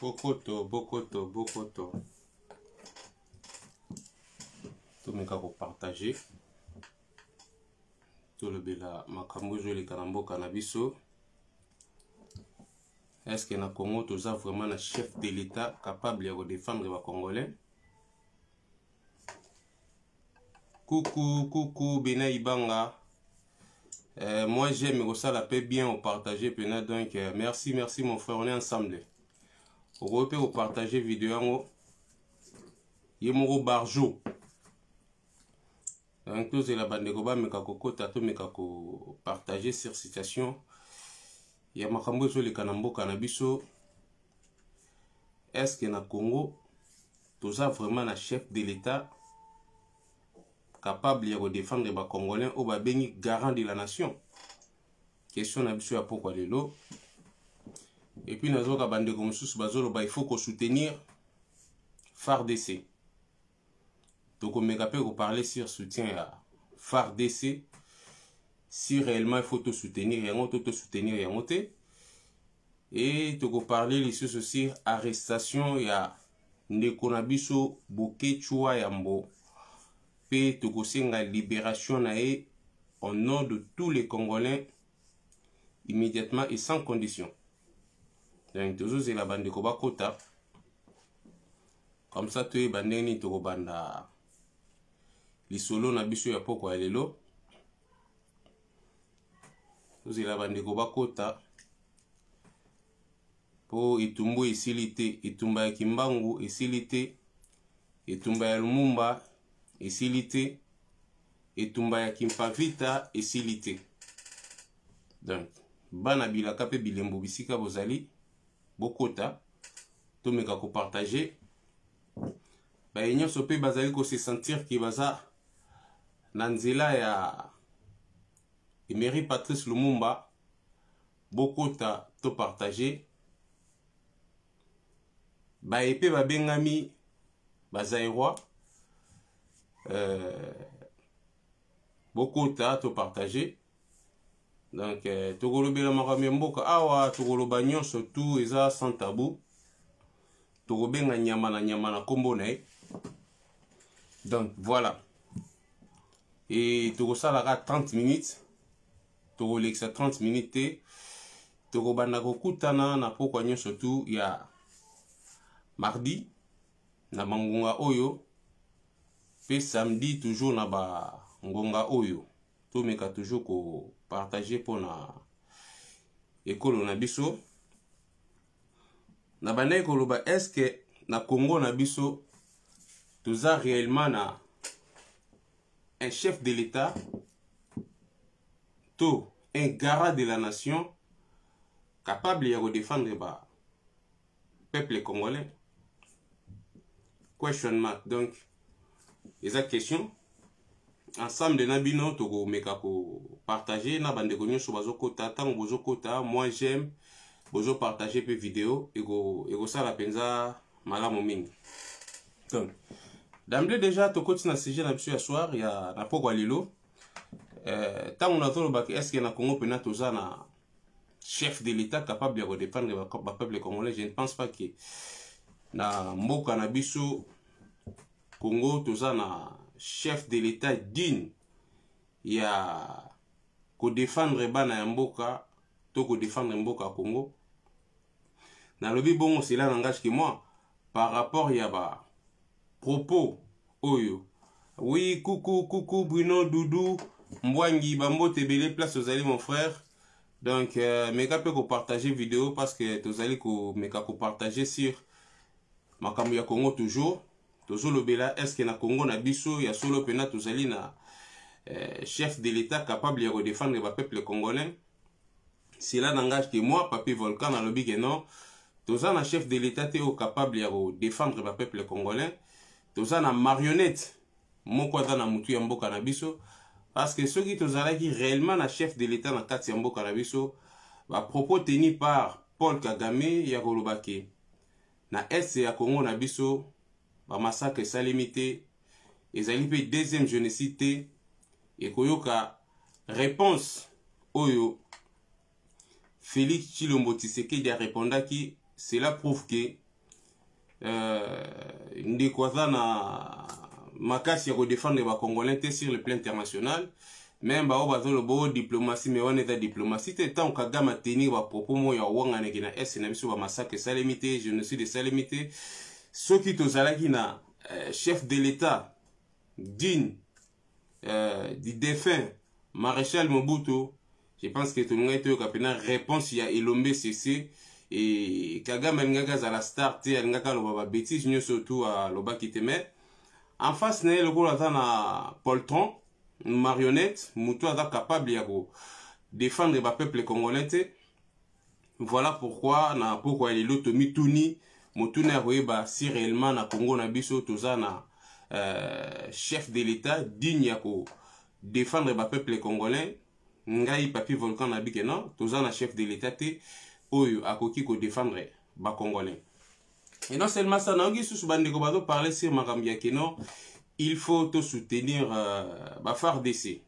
bokoto bokoto bokoto tomeka kopartage tolobela makambo ezoleka na mboka na biso est ce que na congo toza vraiment na chef de l'état capable ya kodefendre bacongolais kuku kuku bena ibanga euh, moi j'aime kosala mpe bien opartage mpena donc euh, merci merci mon frère on est ensemble okoki mpe kopartage video yango ye moko barjo donc tozela bandeko bameka kokota tomeka kopartage sur situation ya makambo ezoleka na mboka na biso estce na congo toza vraiment na chef de l'état capable ya kodefendre bacongolais oyo babengi garant de la nation question na biso ya pokwa lelo epuis nazoka bandeko mosusu bazoloba il faut kosoutenir fardc tokomeka mpe koparle sur soutien ya fardc si réellement il faut tosoutenir yango to tosoutenir yango te e tokoparle lisusu sur arrestation ya ndeko na biso bokechua ya mbo mpe tokosenga libération na ye au nom de tous les congolais immédiatement et sans condition donc tozozela bandeko bakota comme ça toyeba ndenge nini tokobanda lisolo na biso ya pokwa ya lelo tozela bandeko bakota mpo etumbu esili te etumba ya kimbangu esili te etumba ya lumumba esili te etumba ya kimpavita esili te donc bana bilaka mpe bilembo bisika bozali bokota tomeka kopartage baye nyonso mpe bazali kose sentir ke baza na nzela ya emery patrice lumumba bokota to partage baye mpe babengami bazairois euh, bokota to partage donc eh, tokolobela makambo ya mboka awa tokoloba nyonso tu eza sans tabou tokobenga nyama na nyama na nkombo na ye donc voilà e tokosalaka 30 minutes tokolekisa 30 minutes te tokobanda kokutana na pokwa nyonso tu ya mardi na bangonga oyo mpe samedi toujours na bangonga oyo tomeka toujours ko partager mpo na ekolo na biso na bandaki koloba eske na congo na biso toza réellement na un chef de l'état to un garant de la nation capable ya kodefendre ba peuple congolais question mark donc eza question ensemble na bino tokomeka kopartage na bandeko nyonso bazokota ntango bozokota moi j'aime bozopartage mpe video ekosala eko mpenza malamu mingi donc d'emblé déjà tokoti na sujet na biso ya soir ya na pokwa lelo ntango eh, nazolobaka eske na congo mpena toza na chef de l'État capable de défendre le peuple congolais, je ne pense pas que na mboka na biso Congo toza na chef de l'État digne ya ko défendre bana ya mboka to ko défendre mboka Congo. Na lobi bongo cela n'engage que moi par rapport ya ba propos oyo oui coucou coucou bruno doudou mbwangi bambote ebele place ozali mon frère donc euh, meka mpe kopartage video parce que tozali komeka kopartage sur makambo ya congo toujours tozolobela estce na congo na biso ya solo mpena tozali na euh, chef de l'état capable ya kodefendre bapeuple congolais cela n'engage que moi papi volcan nalobi que non toza na chef de l'état te oyo capable ya kodefendre bapeuple congolais toza na marionnette moko aza na motu ya mboka na biso parce que soki tozalaki réellement na chef de l'état na kati ya mboka na biso bapropos tenu par paul kagame ya koloba ke na est ya congo na biso bamassacre esalemi te ezali mpe deuxième génocide te ekoyoka réponse oyo Félix Chilombo Tshisekedi arepondaki cela prouve que euh, ndeko aza na makasi ya kodefendre bacongolais te sur le plan international meme baoyo bazoloba oyo diplomatie me wana eza diplomatie te ntango kagame atenir bapropos moko ya wanganaki na est na biso bamasakre esalemi te génocide esalemi te soki tozalaki na euh, chef de l'état digne euh, du défunt maréchal mobutu je pense que tolingaki toyoka mpena réponse ya elombe sese e kagame alingaki azala star te alingaki aloba babétise nyonso tu alobaki te mais en face na ye lokola aza na poltron marionnette motu aza capable ya ko défendre bapeuple congolais te Voilà pourquoi na pokwa ya lelo tomituni motuna ya koyeba si réellement na Congo na biso toza na euh, chef de l'État digne ya ko défendre ba peuple congolais ngai papi volcan na bike non toza na chef de l'État te oyo akoki ko défendre ba congolais et non seulement ça nayoki susu bandeko bazo parler sur makambo ya kino il faut to soutenir euh, ba FARDC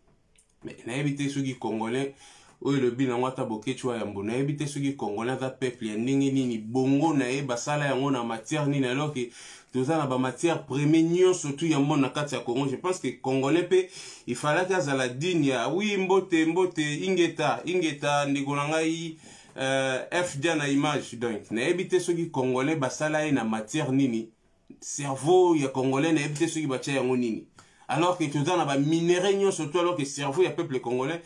mais nayebi te soki congolais oyo elobi nango ata bokeci wa yambo nayebi te soki congolais aza peuple ya ndenge nini bongo na ye basala yango na matière nini alors ke toza na bamatière premier nyonso tu yambo na kati ya congo je pense ke congolais mpe ifalaki azala digne ya wi mbote mbote ingeta ingeta ndeko na ngai uh, eh, fda na image donc nayebi te soki congolais basala ye na matière nini cerveau ya congolais nayebi te soki batya yango nini alors que toza na baminerai nyonso to alors que cerveau ya peuple congolais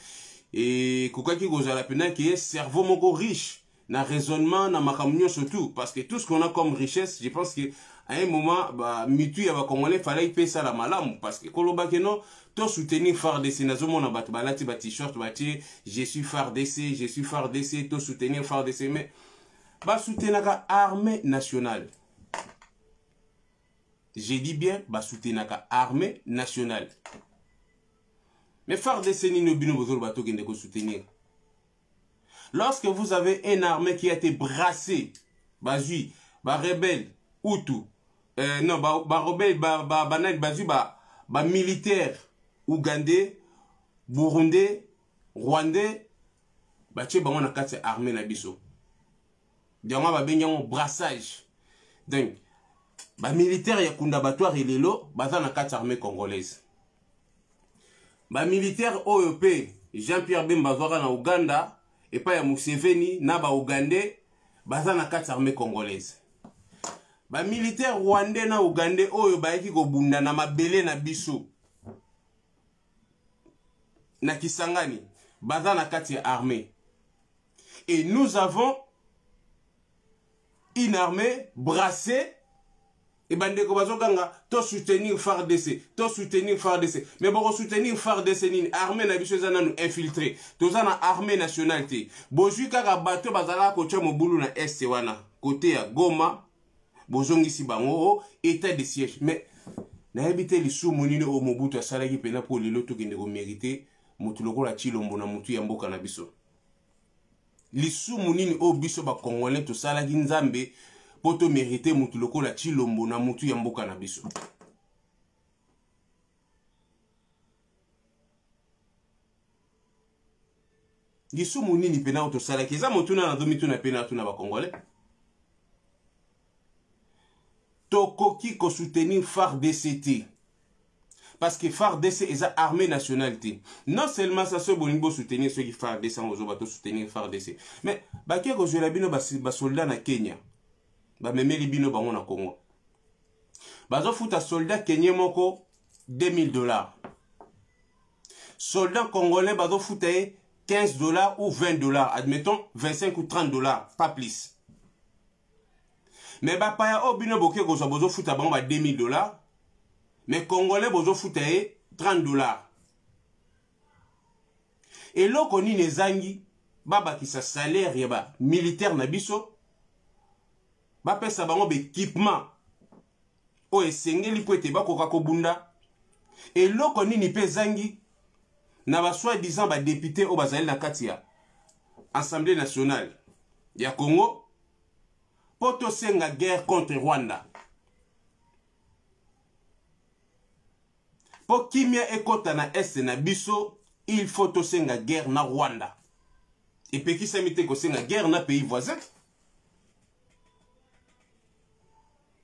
ekokaki kozala mpena ke cerveau moko riche na raisonnement na makambo nyonso tout parce que tout ce qu'on a comme richesse je pense que à un moment ba mitu ya bacongolais falaki mpe esala malamu parce que koloba ke non to soutenir fardc nazomona bato balati ba t-shirt batie je suis fardc je suis fardc to soutenir fardc mais basoutenaka armée nationale je dis bien basutenaka armée nationale mais fardc nini bino bozoloba tokende kosoutenir lorsque vous avez un armée qui a été brassé bazwi barebelle utu euh, non barebelle ba, ba, ba, banani bazwi bamilitaire ba, ba ougandais burundais rwandais batie bango na kati ya armée na biso yango babengi yango brassage donc bamilitaire ya kundabatware lelo baza na kati armée congolaise bamilitaire oyo mpe jean pierre bemba azwaka na uganda epai ya museveni na baugandais baza na kati armée congolaise bamilitaire rwandais na ugandais oyo bayaki kobunda na mabele na biso na kisangani baza na kati ya armée Et nous avons une armée brassée et bandeko bazoganga to soutenir FARDC to soutenir FARDC mais boko soutenir FARDC nini armée na biso eza nanu infiltré toza na armée nationale te bozwi kaka bato bazalaka kotya mobulu na este wana kote ya Goma bozongisi bango o oh, état de siège mais nayebi te lisumu nini oyo mobutu asalaki mpena mpo lelo tokende komerite motu lokola chilombo na motu ya mboka na biso lisumu nini oyo biso bacongolais tosalaki nzambe mpo tomerite motu lokola chilombo na motu ya mboka na biso lisumu nini mpena oyo tosalaki eza motuna nazomituna mpe natuna bacongolais tokoki ko soutenir FARDC te parce que FARDC eza armée nationale te non seulement ça soki bolingi bosoutenir soki FARDC yango ozoba tosoutenir FARDC mais bake kozwela bino basoldat na Kenya bamemeli bino bango na Congo bazofuta soldat kenye moko 2000 dollars soldat congolais bazofuta ye 15 dollars ou 20 dollars admettons 25 ou 30 dollars pas plus me bapaya oyo bino boke kozwa bozofuta bango ba 2000 dollars me congolais bozofuta ye 30 dollars eloko nini ezangi babakisa salaire ya bamilitaire na biso bapesa bango baekipement oyo esengeli mpo ete bakoka kobunda eloko nini mpe ezangi na basoi disant badepute oyo bazali na kati ya Assemblée nationale ya Congo mpo tosenga guerre contre Rwanda mpo kimia ekota na est na biso il faut tosenga guerre na Rwanda epekisami te kosenga guerre na pays voisin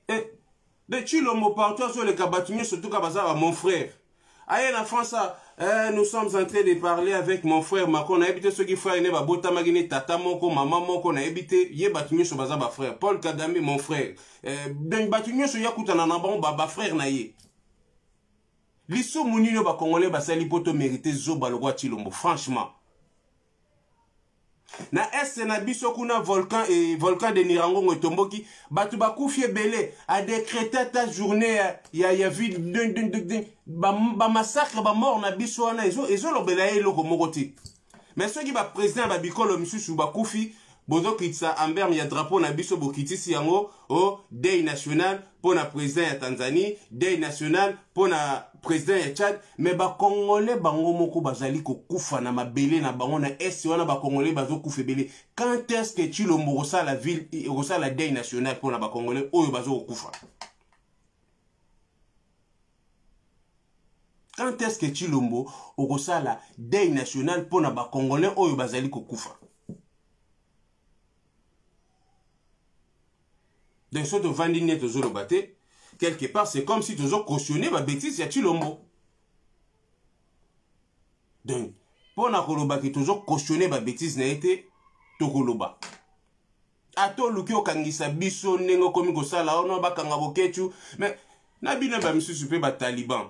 eh, de chilombo partout azoleka bato nyonso tuka baza ba mon frère aye na france eh, nous sommes en train de parler avec mon frère macron nayebi te soki frère ne babotamaki ne tata moko mama moko nayebi te ye bato nyonso baza bafrère paul kagame mon frère eh, donc bato nyonso ye akutana na bango bafrère na ye lisumu nini oyo bacongolais basali mpo to mérite zoba lokwa chilombo franchement na est na biso kuna volcan, eh, volcan de nirangongo etomboki bato bakufi ebele adecrete ata journée ya, ya, ya ville bamassacre ba bamort na biso wana ezolobela ezo ye eloko moko te mais soki baprésident ya babikolo mosusu bakufi bozokitisa amberme ya drapeau na biso bokitisi yango o oh, dei national mpo na president ya tanzanie dei national mpo na president ya tchad me bakongole bango moko bazali kokufa na mabele na bango na est wana bakongole bazokufa ebele quand est ce que chilombo okosala ville okosala dei national mpo na bakongole oyo bazokokufa quand est ce que chilombo okosala dei national mpo na bakongole oyo bazali kokufa donc soki tovandi nde tozoloba te quelque part c'est comme si tozo cautionne babétise ya chilombo donc mpo na koloba ke tozo cautionne babétise na ye te tokoloba ata oluki okangisa biso ndenge okomi kosala ono bakanga bokechu mais na bino ba misusu mpe bataliban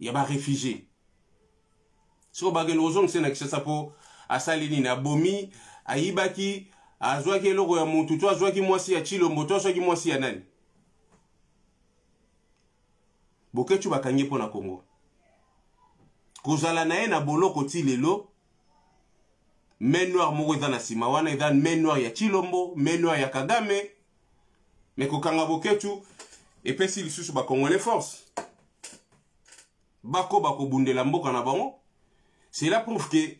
ya barefugie soko bakende kozongisa na kisasa mpo asali nini abomi ayibaki azwaki eloko ya motu to azwaki mwasi ya chilombo to azwaki mwasi ya nani boketshu bakangi mpo na kongo kozala na ye na boloko ti lelo main noire moko eza na nsima wana eza main noire ya chilombo main noire ya kagame me kokanga boketu epesi lisusu bacongolais force bakoba kobundela mboka na bango cela prouve ke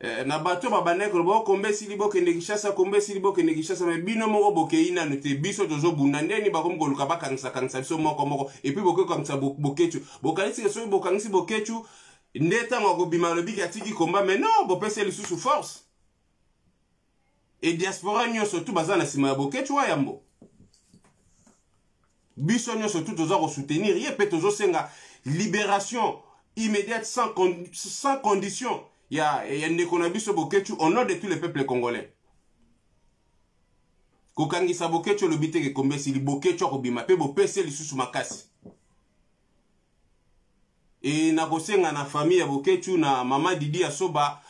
eh, na bato babandaki koloba okomba oh, esili bokende kinshasa komba esili bokende kinshasa me bino moko bokei nanu te biso tozobunda ndeni bakomi koluka bakangisakangisa biso moko moko epuis bokoki kokangisa boketu bokanisi soki bokangisi boketu nde ntango akobima alobi ke atiki komba mais non bopesi ye lisusu force e diaspora nyonso tu baza na nsima ya boketshu wa yambo biso nyonso tu toza kosoutenir ye mpe tozosenga libération immédiate sans, con sans condition ya, ya ndeko na biso boketshu au nom de tous les peuples congolais kokangisa boketshu olobi te kekombe esili boketshu akobima mpe bopesi ye lisusu makasi e nakosenga na famille ya boketshu na mama didi ya soba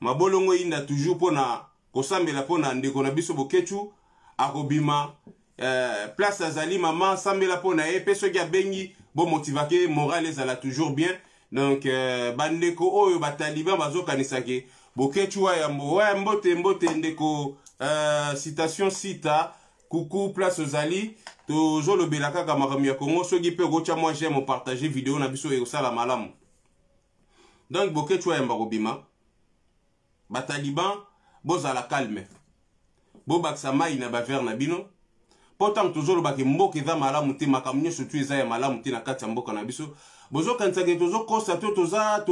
mabolongo eyinda toujours mpo na kosambela mpo na ndeko na biso boketshu akobima eh, place azali mama sambela mpo na ye mpe soki abengi bomotivake moral ezala toujours bien donc eh, bandeko oyo bataliban bazokanisa ke boketshu wayambo waya mbote mbote ndeko eh, citation sita Coucou, place ozali tozolobela kaka makambo ya Congo soki mpe okotya mwa j'aime opartage video na biso ekosala malamu donc boketshu ayamba kobima bataliban bozala calme bobakisa mai na bavere na bino mpo ntango tozolobaka mboka eza malamu te makambo nyonso tu eza ya malamu te na kati ya mboka na biso bozokanisaka tozokosa to toza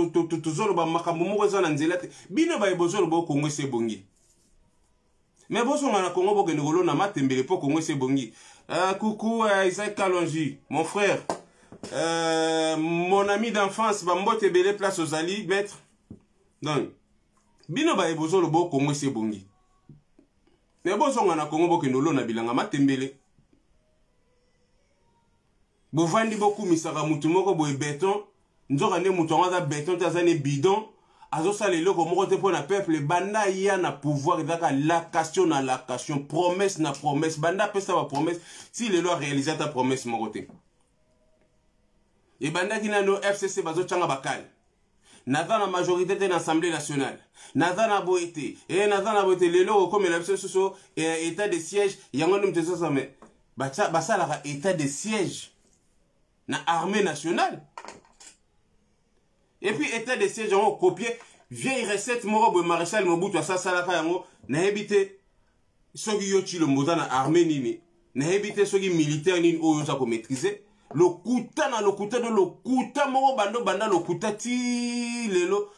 tozoloba makambo moko eza na nzela te bino baye bozoloba okongo esi ebongi mais bozonga na congo bokende kolona matembele mpo congo esi ebongi uh, kuku uh, eh, isaac kalonji mon frère uh, mon ami d'enfance bambote ebele place ozali maître donc bino baye bozoloba o congo esi ebongi mais bozonga na congo bokende olona bilanga matembele bovandi bokumisaka motu moko boye beton nzoka nde motu yango aza beton te aza ne bidon azosala eloko moko te mpo na peuple banda aya na pouvoir ezalaka lacation na lacation promesse na promesse banda apesa bapromesse ti lelo arealise ata promesse moko te ebandaki nano fcc bazotyanga bakale naza na majorité te na assemblée nationale naza na boye te e naza na boye te lelo okomela biso lisusu eh, état de siège yango nde moto ezosa me basalaka état de siège na armée nationale et puis état de siège yango okopie vieille recette moko boye maréchal mobutu asasalaka yango nayebi te soki yo tshilombo oza na armée nini nayebi te soki militaire nini oyo oza komaîtrise lokuta na lokuta to lokuta moko bando banda lokuta ti lelo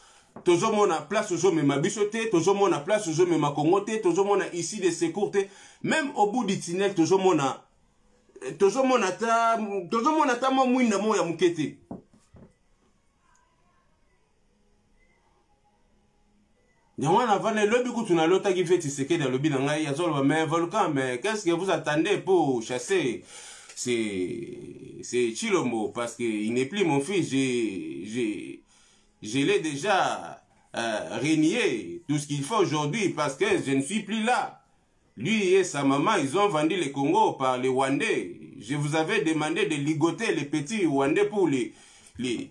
tozomona place ozomema biso te tozomona place ozomema kongo te tozomona ici de secours te même au bout du tunnel tozomona eh, tozomona ata tozomona ata mwa mwinda moko ya moke te yango wana vana elobi kutu nalotaki ve tisekedi alobi na ngai azoloba me volcan me qu'est-ce que vous attendez po chasser c'est chilombo parce que il n'est plus mon fils j'ai je l'ai déjà euh, régné tout ce qu'il faut aujourd'hui parce que je ne suis plus là Lui et sa maman, ils ont vendu le Congo par les Rwandais. Je vous avais demandé de ligoter les petits Rwandais pour les, les,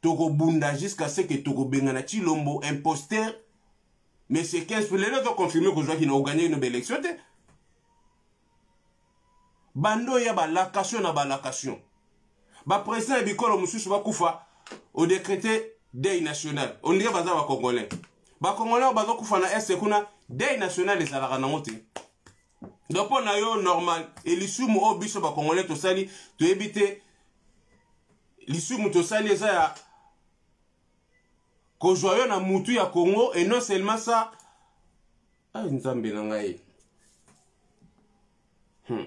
tokobunda jusqu'à ce que tokobengana chilombo imposteur mais c'est 15 pour lelo toconfirme kozwaki na oganye no baélection te bando ya balakation na balakation baprésident ya bikolo mosusu bakufa odécrete dei national ondire baza bacongolais bacongolais oyo bazokufa na este kuna dei national ezalaka nango te donc mpo na yo normal elisumu oyo biso bacongolais tosali toyebi te lisumu tosali eza ya kozwa yo na mutu ya congo et non seulement ça ah, nzambe na ngai hmm.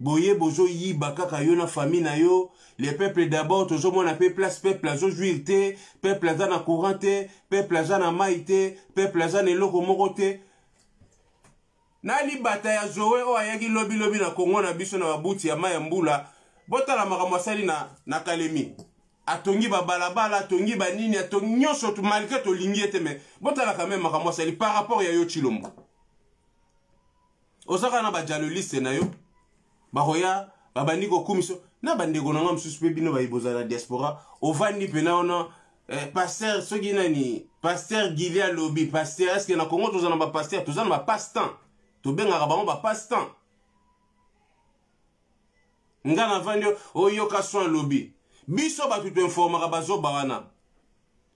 boye bozo yiba kaka yo na famille na yo le peuple d'abord tozomona pe place peuple azojwire te peuple aza na courant te peuple aza na mai te peuple aza na eloko moko te na libata ya zoe oyo ayaki lobilobi na kongo na biso na babuti ya mai ya mbula botala makambo asali na, na kalemi atongi babalabala atongi banini atongi nyonso malgre tolingi ye te me botalaka me makambo asali par rapport ya yo chilombo oza kaka na bajaloliste na yo bakoya babandi kokumiso na bandeko na nga mosusu mpe bino bayi bozala na diaspora ovandi mpena wana eh, paster soki nani paster gili alobi paster eske na congo toza na bapaster toza na bapasse temps tobengaka bango bapasse temps nga navandi oyoka oh, son alobi biso bato toinformaka bazoba wana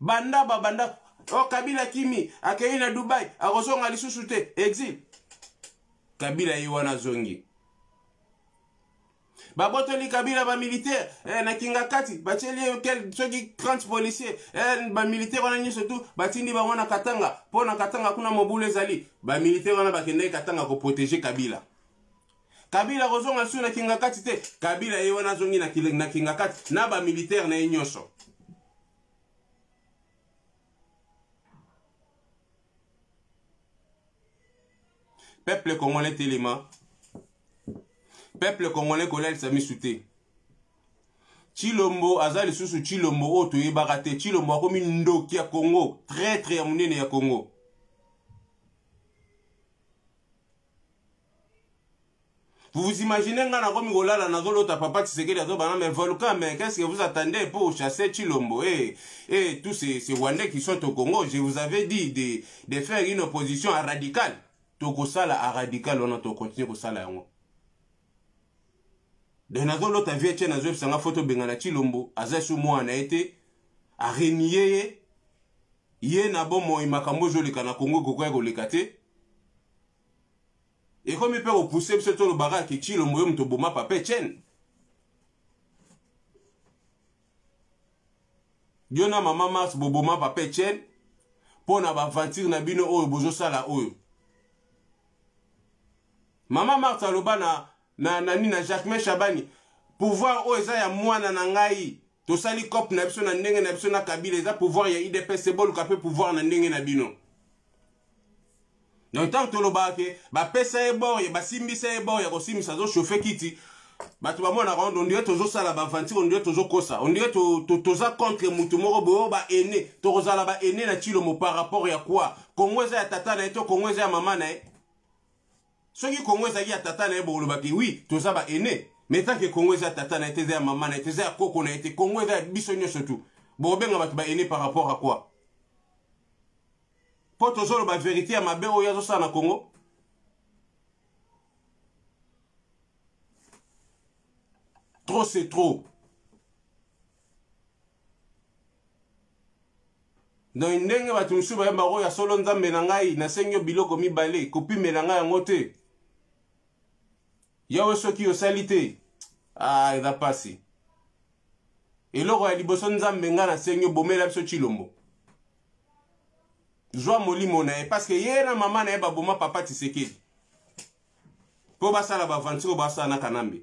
banda babanda o oh, kabila kimi akei na dubai akozonga lisusu te exil kabila ye wana azongi babotoli kabila bamilitaire eh, na kingakati batieli ye soki 30 policier eh, bamilitaire wana nyonso tu batindi bango na katanga mpo na katanga kuna mobulu ezali bamilitaire wana bakendeki katanga koprotege kabila kabila akozonga lisusu na kingakati te kabila ye wana azongi na kingakati na bamilitaire na ye nyonso peuple congolais telema peuple congolais kolalisa misu te chilombo aza lisusu chilombo oyo toyebaka te chilombo akomi ndoki ya congo traitre ya monene ya congo Vous vous imaginez nga nakomi kolala nazolota papa Tshisekedi azobana mais volcan mais qu'est-ce que vous attendez pour chasser Chilombo et, eh, et eh, tous ces, ces Rwandais qui sont au Congo je vous avais dit de, de faire une opposition à radicale tokosala à radicale wana tokontinue kosala yango donc nazolota vie tie nazoyebisa nga foto obengana Chilombo aza su mwana na ye te arenie ye ye na bomoi makambo ezoleka na kongo ekokoya koleka te ekomi mpe kopuse biso tolobaka ke cilombo yo moto oboma pape chene yo na mama mars boboma pape chene mpo na baventire na bino oyo bozosala oyo mama mars aloba na na nani na jacquemain shabani pouvoir oyo eza ya mwana na ngai tosali cope na biso na ndenge na biso na kabila eza pouvoir ya idps eboluka mpe pouvoir na ndenge na bino donc ntango tolobaka ke bapesa ye bor ya basimbisa ye bor ya kosimbisa azochauffe kiti bato bamonaka on ondire tozosala baventure ondire tozokosa ondire to, to, toza contre motu moko boyo baene tokozala baene na cilomo par rapport ya kua kongo eza ya tata na ye to kongo eza ya mama na ye soki kongo ezalaki ya tata na ye bokolobaki wi toza ba aine mais tant que kongo eza tata na ye te eza ya mama na ye te eza ya koko na ye te kongo eza ya biso nyonso tu bokobenga bato ba aine par rapport à quoi mpo tozoloba verité ya mabe oyo azosala na kongo trop c'est trop na ndenge bato mosusu bayamba oyo ya solo nzambe na ngai nasengi yo biloko mibale kopimela ngai yango te yawe soki osali te ah, eza mpasi eloko ya liboso nzambe ngai nasengi yo bomela biso chilombo zwa molimo na ye parce que ye na mama na ye baboma papa tisekedi mpo basala bavanture oyo basala na kanambe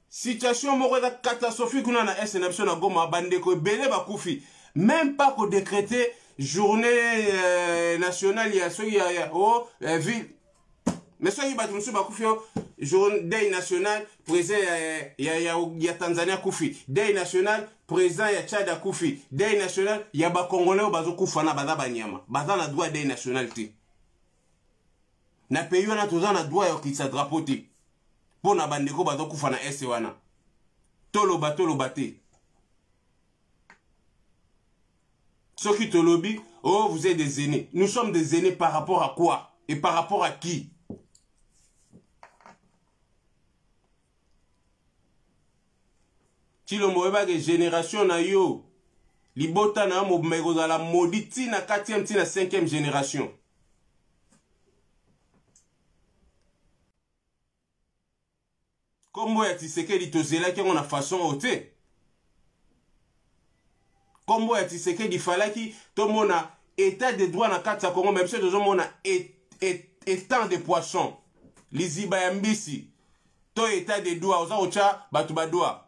situation moko eza catastrophique kuna na est na biso na goma bandeko ebele bakufi même pas kodecrete journée euh, nationale ya soki ya, ya oh, euh, ville mais soki bato mosusu bakufi yo journée day national président ya, ya, ya, ya tanzanie akufi day national président ya tchad akufi day national ya bacongolais oyo bazokufa na baza banyama baza na droit day national te na pays wana toza na droit ya kokitisa drapeau te mpo na bandeko bazokufa na este wana toloba toloba te soki tolobi oh vous êtes des aînés nous sommes des aînés par rapport à quoi et par rapport à qui Chilombo oyebake generation na yo libota na yo mobimba ekozala modi ti na 4e ti na 5e generation nkombo ya tisekedi tozelaki yango na fason oyo te kombo ya tisekedi falaki tomona etat de droit na kati ya congo me biso tozomona etant de poisson liziba ya mbisi to etat de droit oza kotya bato badwa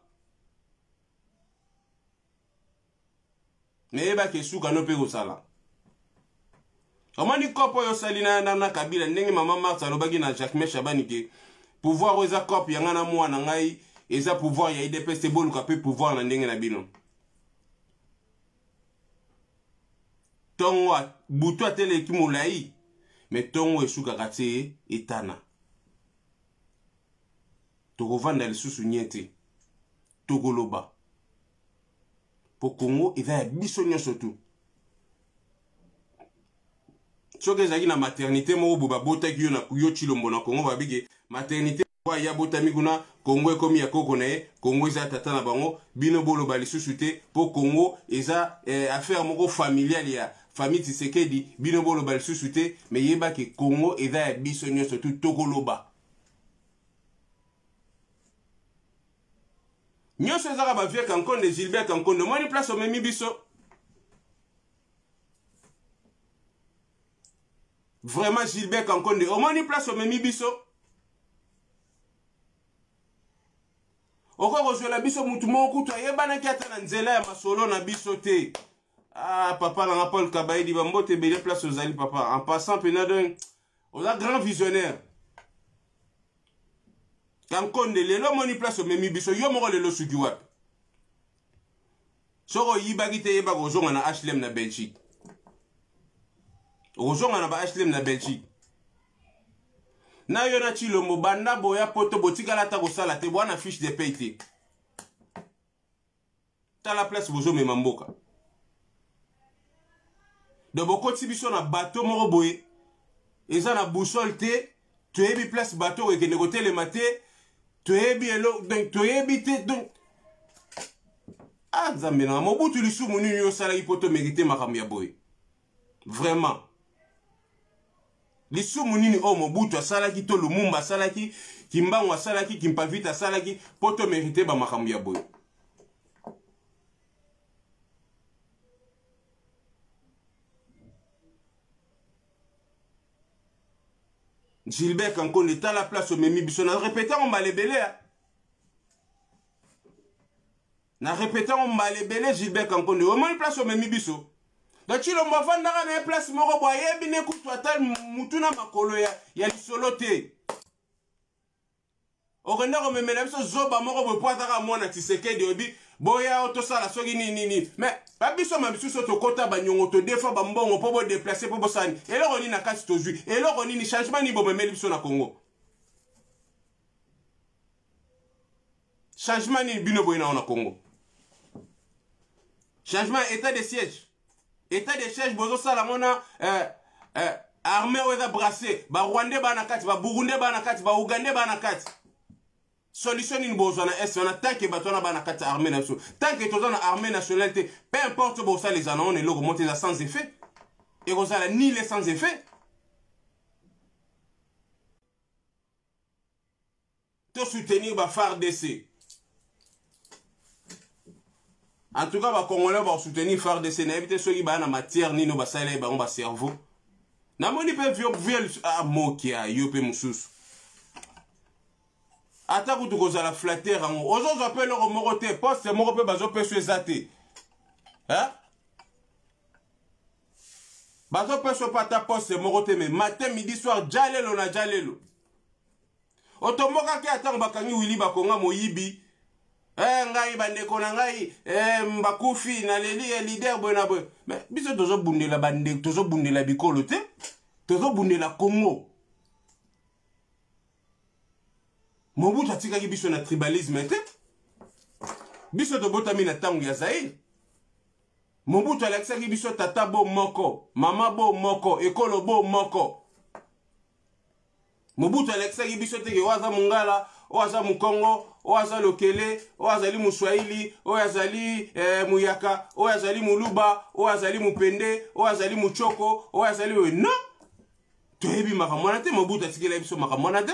mais yeba ke suka no mpe kozala omoni cope oyo osali na yanda na kabila ndenge mama mars alobaki na jacquemain shabani ke pouvoir oyo eza cope ya ngai na mwana ngai eza pouvoir ya idps te boluka mpe pouvoir na ndenge na bino ntongo butu ateleki molai me ntongo esukaka te etana tokovanda lisusu nye te tokoloba mpo congo eza ya biso nyonso tu soki ezalaki na maternité moko boye babotaki yo na yo chilombo na congo babike maternité moko ye abotami kuna congo ekomi ya koko na ye congo eza tata na bango bino boloba lisusu te mpo congo eza eh, affaire moko familiale ya famille tisekedi bino boloba lisusu te me yebaki congo eza ya biso nyonso tu tokoloba nyonso ezaka ba vieux kankonde gilbert kankonde omoni place omemi biso vraiment gilbert kankonde omoni place omemi biso okoki kozwela biso motu moko kutu ayebanaki ata na nzela ya masolo na biso te ah papa nanga paul kabaidi bambote ebele place ozali papa en passant mpena don oza grand visionnaire kankonde lelo omoni place omemi biso yo moko lelo suki wapi soki oyibaki te yebaka ozonga na hlm na belgique okozonga na ba hlm na belgique na yo na cilombo banda boya poto botikala ata kosala te bwana fiche de pay te tala place bozomema mboka do bokotisi biso na bato moko boye eza na boussole te toyebi place bato oyo ekende kotelema te toyebi elo donc toyebi te donc ah nzambe na mobutu lisumu nini osalaki mpo tomerite makambo ya boye vraiment lisumu nini oyo mobutu asalaki to lumumba asalaki kimbangu asalaki kimpavita asalaki mpo tomerite bamakambo ya boye gilbert kankonde tala place omemi biso na repete yango mbala ebele ya na repete yango mbala ebele gilbert kankonde omoni place omemi biso na tshilombo afandaka na ye place moko bo ayebi ne kutu ata mutu na makolo ya, ya lisolo te okenda komemela biso zoba moko boye po ataka mwana tisekedi oyebi boya tosala soki nini nini me babiso ma bisusu tokota banyongo todefa bambongo mpo bodeplace mpo bosani eloko nini na kati tozwi eloko nini changement nini bomemeli biso na congo changement nini bino boye nao na congo changement ya état de siège état de siège bozosala yango na eh, eh, armée oyo eza brasse barwandais baa na kati baburundais baa na kati baugandais baa na kati solution nini bozwa na est wana tanke bato wana baa na kati ya armée na biso tanke toza na armée nationale te peu importe bosala eza na ona eloko moto eza sans effet ekozala nile sans effet to soutenir ba fardc en tout cas bacongolais bakosoutenir fardc nayebi te soki baya na matière nino basalelaki bango bacerveau namoni mpe viol amokia ah, yo mpe mosusu ata kutu kozala flatere yango ozozwa mpe eloko moko te poste moko mpe bazopesa eza te eh? bazopesa mpe ata poste moko te me matin midi soir jalelo na jalelo otombokaki atango bakangi wili bakonga moyibi eh, ngai bandeko na ngai eh, bakufi naleli eh, lider boye na boye me biso tozobundela bandeko tozobundela bikolo te tozobundela congo mobutu atikaki biso na tribalisme te biso tobotami na ntango ya zaire mobutu alakisaki biso tata bo moko mama bo moko ekolo bo moko mobutu alakisaki biso teke oyo aza mongala oyo aza mokongo oyo aza lokele oyo azali moswahili oyo azali eh, muyaka oyo azali moluba oyo azali mopende oyo azali mochoko oyo azali oyo no toyebi makambo wana te mobutu atikela biso makambo wana te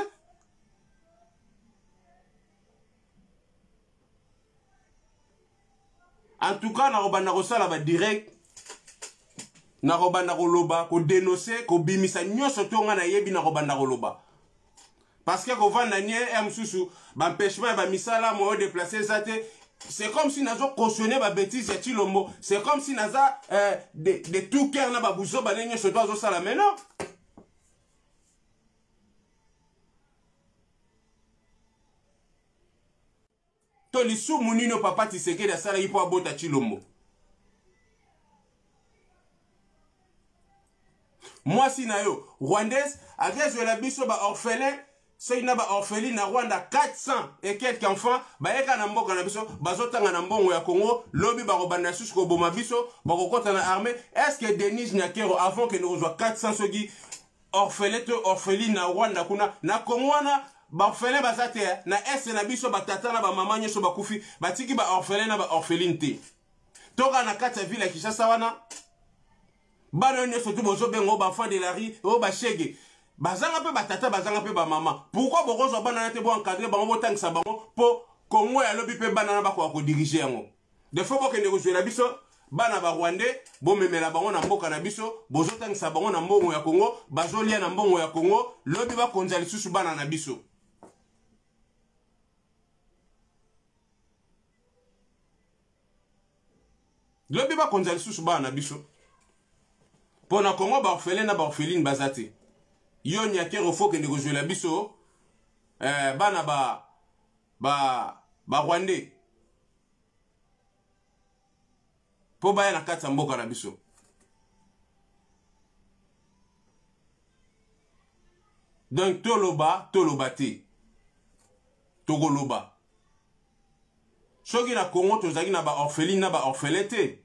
en tout cas nakobanda kosala badirect nakobanda koloba kodenonse kobimisa nyonso to ngai nayebi nakobanda koloba parceke kovanda nie ya mosusu bampechement ya bamisala moyo deplace eza te c'est comme si nazo cautionne babétise ya chilombo c'est comme si naza euh, de, de tout cœur na babuzoba nde nyonso to azosala mais non to lisumu nini oyo papa tisekedi asalaki mpo abota chilombo mwasi na yo rwandaise akezwela biso baorphelin soki na baorphelin na rwanda 400 e quelque enfant bayeka na mboka na biso bazotanga na mbongo ya congo lobi bakobanda susu koboma biso bakokɔta na armée est ce que denise nyakero avant kende kozwa 400 soki orfele to orpheline na rwanda kuna na kongo wana baorphelin baza te eh. na est na biso batata na bamama nyonso bakufi batiki baorphelin na baorpheline te toka na kati ya ville ya kinshasa wana bana oyo nyonso tu bozobenga o baenfant de la rue o bashege bazanga mpe batata bazanga mpe bamama pourkui bokozwa bana na te boencadre bango botangisa bango mpo kongo ya lobi mpe bana na bakoka kodirige yango de fois bokende kozwela biso bana ba rwandais bomemela bango na mboka na biso bozotangisa bango na mbongo ya kongo bazolia na mbongo ya kongo lobi bakonza lisusu bana na biso lobi bakonza lisusu bana na biso mpo na kongo baorphelin na baorpheline baza te yo nyakero fo okende kozwela biso eh, bana ba ba ba rwandais mpo baya na kati ya mboka na biso donc toloba toloba te tokoloba soki na congo tozalaki na baorpheline na baorphelin te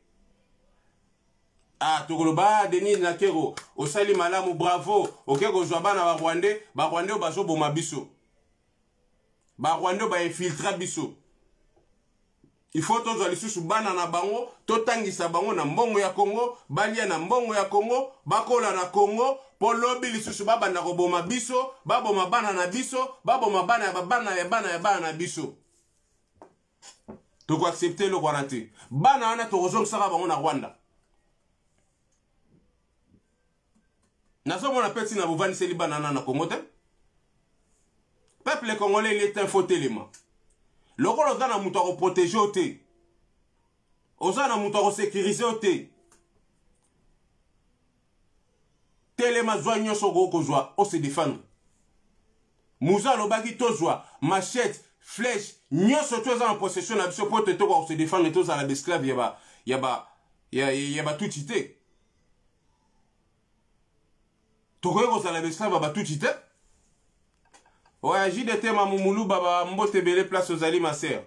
ah tokoloba ah, denis nakero osali malamu bravo oke kozwa bana barwandais barwandais oyo bazoboma biso ba rwandais ba infiltra biso il faut tozwa lisusu bana na bango totangisa bango na mbongo ya kongo balia na mbongo ya kongo bakola na kongo mpo lobi lisusu babanda koboma biso baboma bana na biso baboma bana ya babana ya bana ya bana na biso tokoaccepte eloko wana te bana wana tokozongisaka bango na rwanda nazomona mpe ntina bovandiseli bana na na kongo te peuple congolais il est un faux telema lokola oza na moto akoprotege yo te oza na moto akosekirize yo te telema zwa nyonso okoki kozwa ose defendre muza alobaki tozwa machete flèche nyonso to eza na possession na biso mpo te tokoka kose defendre tozala baesclave ya ba ya ba ya, ya, ya batuti te tokoki kozala baesclave ya batuti te oya jdt mamumuluba bambote ebele place ozali maser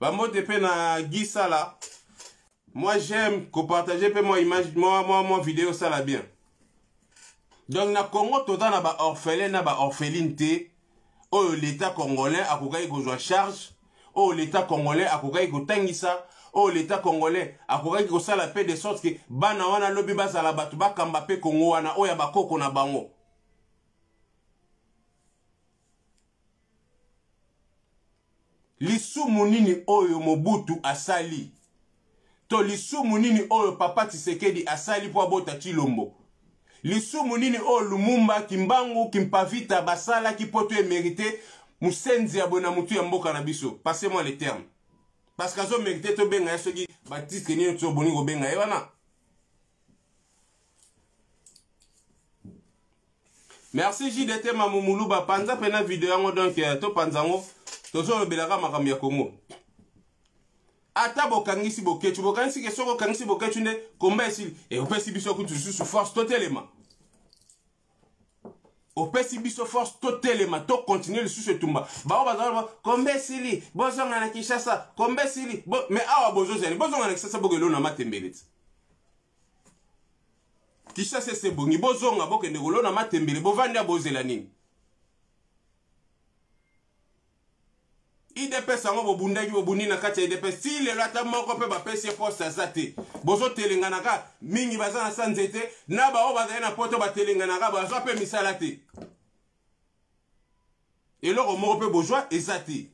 bambote mpe na gisala moi j'aime kopartage mpe mwa image mwa, mwa, mwa video osala bien donc na congo toza na baorphelin na baorpheline te oyo leta congolais akokaki kozwa charge oyo leta congolais akokaki kotangisa oyo leta congolais akokaki kosala mpe de sorte ke bana wana lobi bazala bato bakamba mpe kongo wana oyo ya bakoko na bango Lisumu nini oyo Mobutu asali? To lisumu nini oyo Papa Tshisekedi asali mpo abota Tshilombo? Lisumu nini oyo Lumumba, Kimbangu, Kimpavita basalaki mpo to emerite musenzi ya boye na mutu ya mboka na biso? Passez-moi le terme. Parce que azo merite tobenga ye soki ba titre nini tozoboni kobenga ye wana. merci jdt mamu muluba panza mpena video yango donk eh, topanza yango tozolobelaka makambo ya kongo ata bokangisi bokecu bokangisi ke soki okangisi bokecu nde komba esili eopesi biso kutu lisusu force totelema opesi biso force totelema tokontinue lisusu etumba bango bazala komba esili bozonga na kinshasa komba esili me awa bozozali bozonga na kinshasa bokelona matembele ti kishasa ese ebongi bozonga bokende kolona matembele bovandi ya bozela nini idps yango bobundaki bobundi na kati ya idps ti lelo ata moko mpe bapesi ye poste aza te bozotelenganaka mingi baza na sa nzete na baoyo bazali na poto batelenganaka bazwa mpe misala te eloko moko mpe bozwa eza te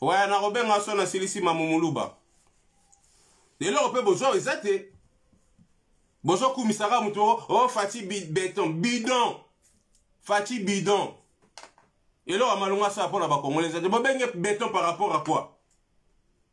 waya nakobenga so nasilisi mamumuluba eloko mpe bozwa eza te bozokumisaka moto o oh, fati beton bidon fati bidon eloko ya malonga asala mpo na bakongolesa te bobenge beton par rapport à quoi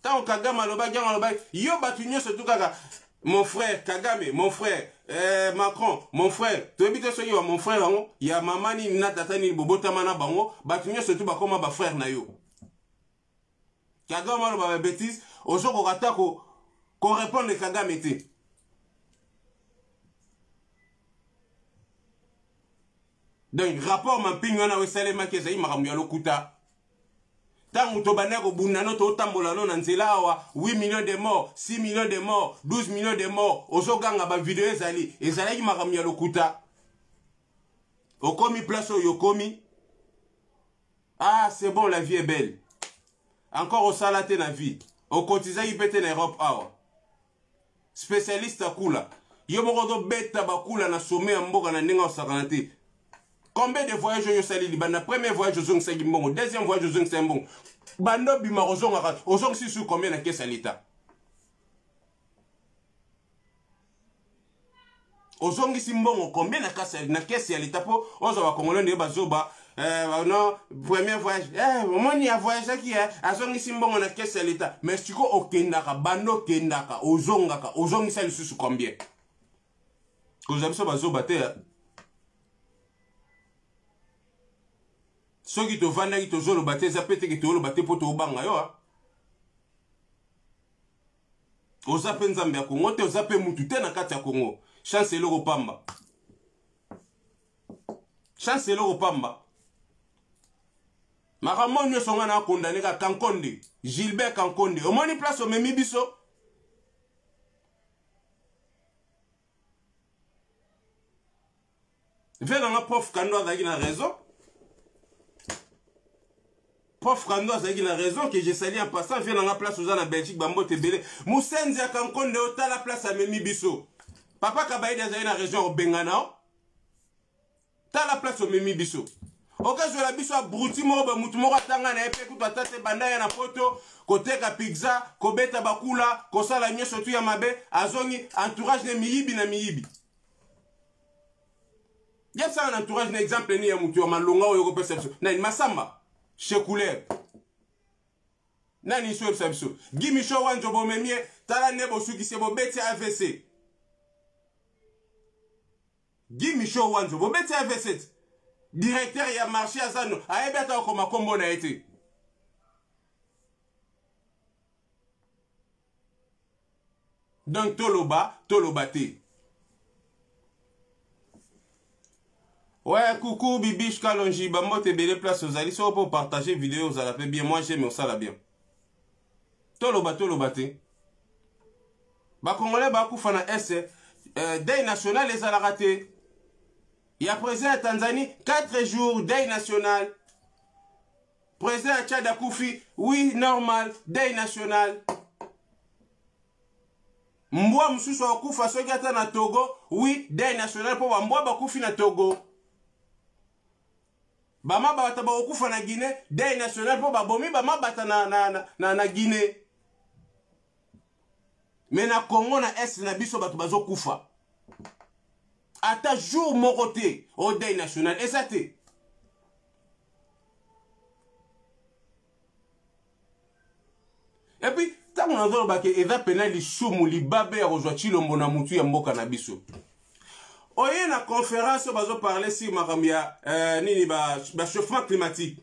ntango kagame alobaki yango alobaki yo bato nyonso tu kaka mon frère kagame mon frère eh, macron mon frère toyebi te soki ba mon frère yango ya mama nini na tata nini bobotama na bango bato nyonso tu bakoma bafrère na yo kagame aloba babétise ozokoka ata korepondre kagame te donc rapport mampingi wana oyo esalemaki ezali makambo ya lokuta ntango tobandaki kobunda no totambola no na nzela awa 8 million de mort 6 million de mort 12 million de mort ozoganga bavideo ezali ezalaki makambo ya lokuta okomi place oyo okomi ah c'est bon la vie est belle encore osala te na vie okotizaki mpe te na europe awa specialiste akula yo moko ozobeta bakula na some ya mboka na ndenge osakana te combien de voyage oyo osali libanda premier voyage ozongisaki mbongo deuxième voyage ozongisaki mbongo banda obimaka ozongaka ozongisi su combien na kesi ya leta ozongisi mbongo combien na kasa na kesi ya leta mpo ozwa bakongole ndenge bazoba eh, no premier voyage eh, omoni avoyageaki eh, azongisi mbongo na kesi ya leta mais siko okendaka banda okendaka ozongaka ozongisa lisusu combien kozwa biso bazoba te eh. soki tovandaki tozoloba te eza mpe teke toloba te mpo tobanga yo ah. oza mpe nzambe ya kongo te oza mpe mutu te na kati ya kongo chance eloko pamba chance eloko pamba makambo oyo nyonso ngai nakondane ka kankonde gilbert kankonde omoni place omemi biso ve na nga prof kando azalaki na raison prof kando azalaki na raison que je sali en passant vie nanga place oza na belgique bambote ebele mosenzi ya kankonde otala place amemi biso papa kabaidi azali na raison ya kobengana o tala place omemi biso okazwela biso abruti moko bamutu moko atanga na ye mpe kutu ata te banda ya na poto koteka pizza kobeta bakula kosala nyonso tu ya mabe azongi entourage ne miyibi na miyibi ya sala na entourage na exemple nini ya moto ya malonga oyo okopesa biso nani masamba shekuler nani iso oyebisa biso gimisho wanjo bomemie tala nde bosukise bobeti avc gimisho wanjo bobeti avc directeur ya marché aza no ayebi ata okoma nkombo na ye te donc toloba toloba te Ouais, coucou Bibiche Kalonji, Bambote Bele Place aux Alis, on peut partager vidéo aux Alapes bien, moi j'aime ça la bien. Toloba, toloba te. Ba Congolais ba kufa na S, euh, Day National les a raté. Il y a présent à Tanzanie 4 jours Day National. President ya Tchad akufi, oui normal, deuil national. Mbwa mosusu akufa soki ata na Togo, oui deuil national mpo ba mbwa bakufi na Togo. bamabata bakokufa na guine dei national mpo babomi bamabata na, na, na, na, na guine mais na congo na est na biso bato bazokufa ata jour moko te o deuil national eza te epuis ntango nazoloba ke eza mpena lisumu libabe ya kozwa chilombo na motu ya mboka na biso oye na conférence oyo bazoparle sur makambo ya euh, nini bachauffement ba climatique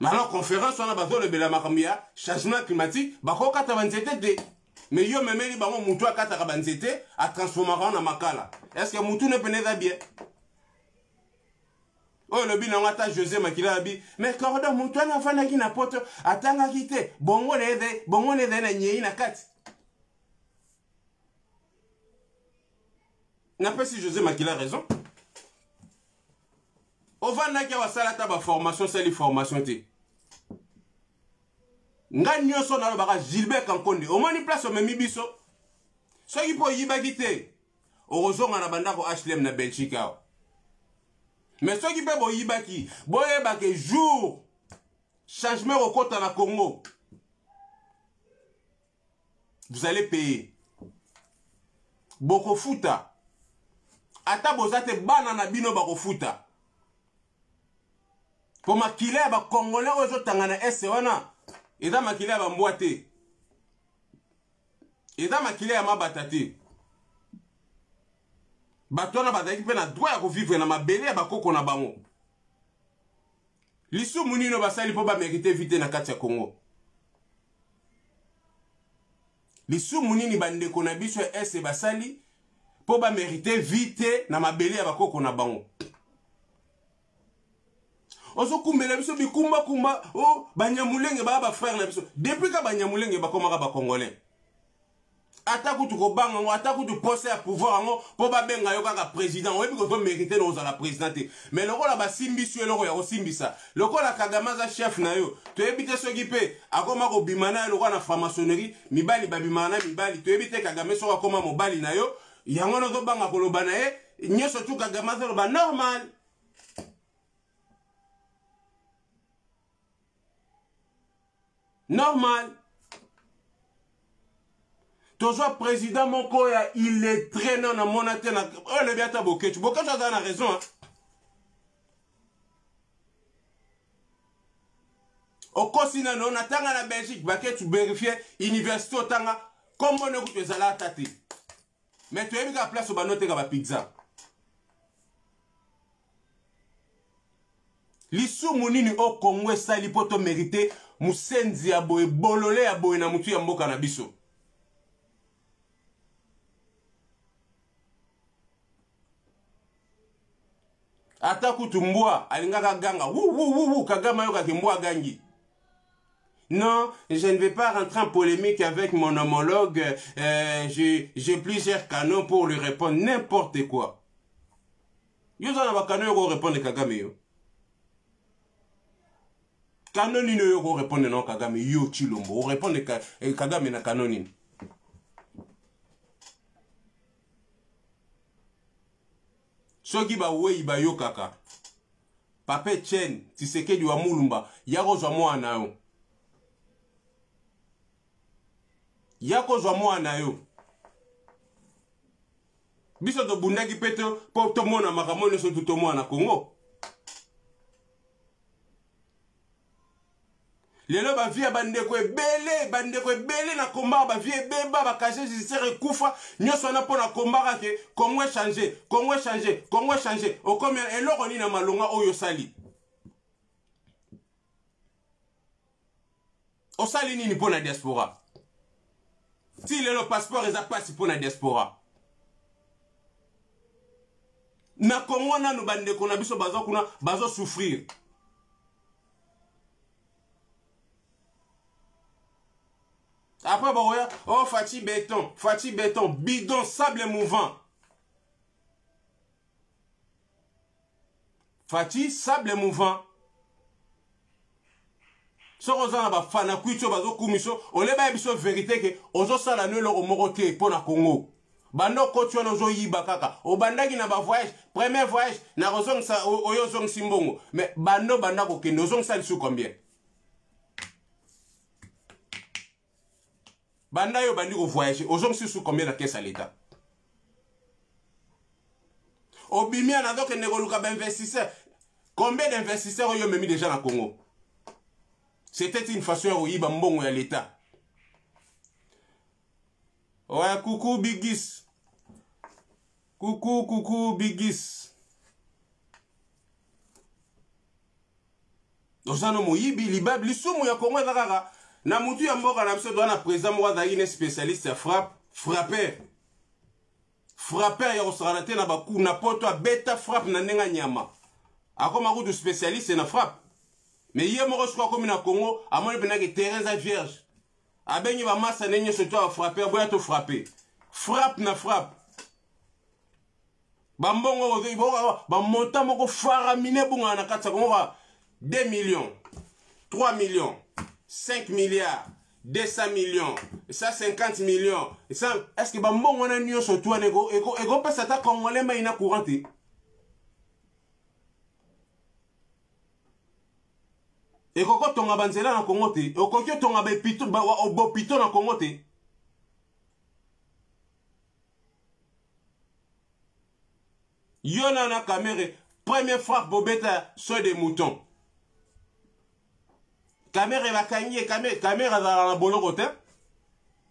na alors conférence wana bazolobela makambo ya changement climatique bakokata banzete te me yo memeli bango motu akataka banzete atransformaka yango na makala estce motu ne pene eza bien oyo olobi nango ata josé makila alobi me cordo motu wana afandaki na poto atangaki te bongo na eze bongo na ezali na nyei na kati napesi josé makila raison ovandaki awa asala ata baformation osali formation te ngai nyonso nalobaka gilbert kankonde omoni place omemi biso soki mpo oyibaki te okozonga na bandako hlm na belgique awa mais soki mpe boyibaki boyeba ke jour changement ekokɔta na congo vous allez payer bokofuta ata boza te bana na bino bakofuta mpo makila ya bakongole oyo ezotanga na ese wana eza makila ya bambwa te eza makila ya mabata te bato wana bazalaki mpe na droit ya kovivre na mabele ya bakoko na bango lisumu nino basali mpo bamerite vi te na kati ya congo lisumu nini bandeko na biso ya ese basali mpo bamerite vi te na mabele ya bakoko na bango ozokumbela biso bikumbakumba o oh, banyamulenge baa bafrere na biso depuis ka banyamulenge bakomaka bacongolais ata kutu kobanga yango ata kutu posa ya pouvoir yango mpo babenga yo kaka président oyebi kozo mérite na ozala président te mais lokola basimbisi yo eloko ya kosimbisa lokola kagame aza chef na yo toyebi te soki mpe akoma kobima na yo lokola na franc-maçonnerie mibali babimaka na mibali toyebi te kagame soki akoma mobali na yo yango wana ozobanga koloba na ye nyonso tu kagame azoloba normal normal tozwa président moko ya illettré na namona te na oyo alobi ata boketu boketu aza na raison hein? okosi nano natanga na belgique bake tu verifie université otanga kombone kutu ezala ata te mais toyebi kaka place obanda oteka bapizza lisumu nini o oh, kongo esali mpo tomerite mosenzi ya boye bolole ya boye na motu ya mboka na biso ata kutu mbwa alingaka ganga wuwuwuwu kagame ayokaki mbwa agangi Non, je ne vais pas rentrer en polémique avec mon homologue. Euh, J'ai plusieurs canaux pour lui répondre. N'importe quoi. Yo za na ba canaux yoko répondre Kagame yo. Canon nini yoko répondre non Kagame yo Chilombo. Répondre eh, Kagame na canon nini. soki bawei bayokaka pape chen tisekedi wa mulumba ya kozwa mwana na yo ya kozwa mwana na yo biso tobundaki mpe mpo tomona makambo nyonso tutomwana na kongo lelo bavie ya bandeko ebele bandeko ebele na kombaka bavie ebeba bakase judiciaire ekufa nyonso wana mpo na kombaka ke kongo echange kongo echange kongo echange okomi eloko nini na malonga oyo osali osali nini mpo na diaspora ti lelo passeport eza mpasi mpo na diaspora na kongo nanu bandeko na biso baza kuna bazosouffrir après bakoya oh faci beton faci beton bidon sable mouvant faci sable mouvant soki oza na bafanakwiti oyo bazokumisa ole baya biso verité ke ozosala no eloko moko te mpo na kongo banda okoti wana ozoyiba kaka obandaki na bavoyage premier voyage na kozongisa oyo ozongisi mbongo me banda obanda kokende ozongisa lisu combien banda yo bandi kovoyage ozongi susu combien na kese ya leta obimi ana azokende koluka bainvestisseur combien d'investisseur oyo omemi déjà na congo c'était une façon ya koyiba mbongo ya leta Ouais, coucou Bigis. Coucou, coucou Bigis. toza no moyibi libabi lisumu ya kongo eza kaka na mutu ya mboka na biso toza na président moko azalaki ne spécialiste ya frappe frappeur frappeur ya kosakana te na baku na poto abeta frappe na ndenge ya nyama akoma kutu spécialiste na frappe me ye moko soki akomi na congo amoni mpenza ke terrain eza vierge abengi bamasa nde nyonso to afrappe aboya to frappe frappe na frappe bambongo ozoi bamonta moko faramine ebongana na kati ya kongo ka 2 millions 3 millions 5 milliards 200 millions 150 millions est ce que bambongo wana nyonso tu wana ekopesa ata congolais mai na courant te ekoki otonga banzela na kongo te okoki otonga bopito na kongo te yo na na kamere premier frappe bobeta so de mouton kamere bakangi ye kamere, kamere azala na boloko te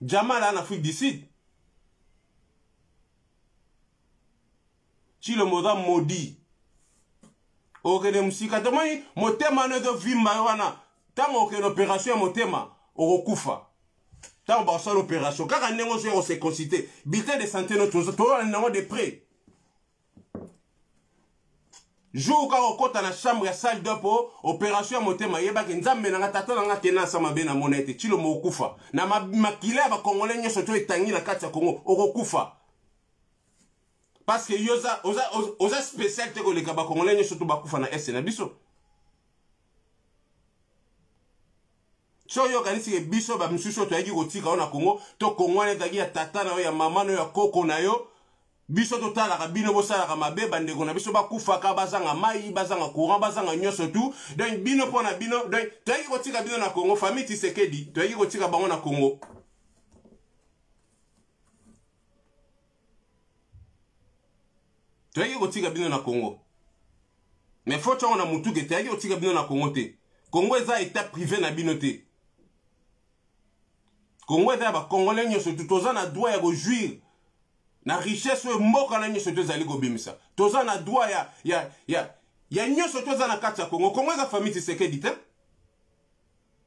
jamal ana afrique du sud chilombo oza modi okende mosika tomoni motema no ezovimba yo wana ntango okende operation ya motema okokufa ntango bakosala opération kaka ndenge ozo ya koseconcite bitin de santé no tozala nango de près jour kaka okota na chambre ya salle de po opération ya motema yebaki nzambe na nga tata na nga kena asa mabe na mona ete tshilo mokokufa na makila ya bakongole nyonso to etangi na kati ya kongo okokufa parce que yo oza, oza, oza spécial te koleka bakongole nyonso to bakufa na este na biso so oyokani sike biso bamisusu oyo toyaki kotika yo na kongo to kongo wana ezalaki ya tata na yo ya mama na yo ya koko na yo biso totalaka bino bosalaka mabe bandeko na biso bakufaka bazanga mai bazanga courant bazanga nyonso tu donc bino mpo na bino donc toyaki kotika bino na kongo famille tisekedi toyaki kotika bango na kongo toyaki kotika bino na congo mais fo tongo na motuke toyaki kotika bino na congo te congo eza etat privé na bino te congo eza ya bacongolais nyonso tu toza na droit ya kojuire na richesse oyo mboka na nyonso to ezali kobimisa toza na droit ya, ya, ya, ya nyonso to eza na kati ya congo congo eza famille tisekedi te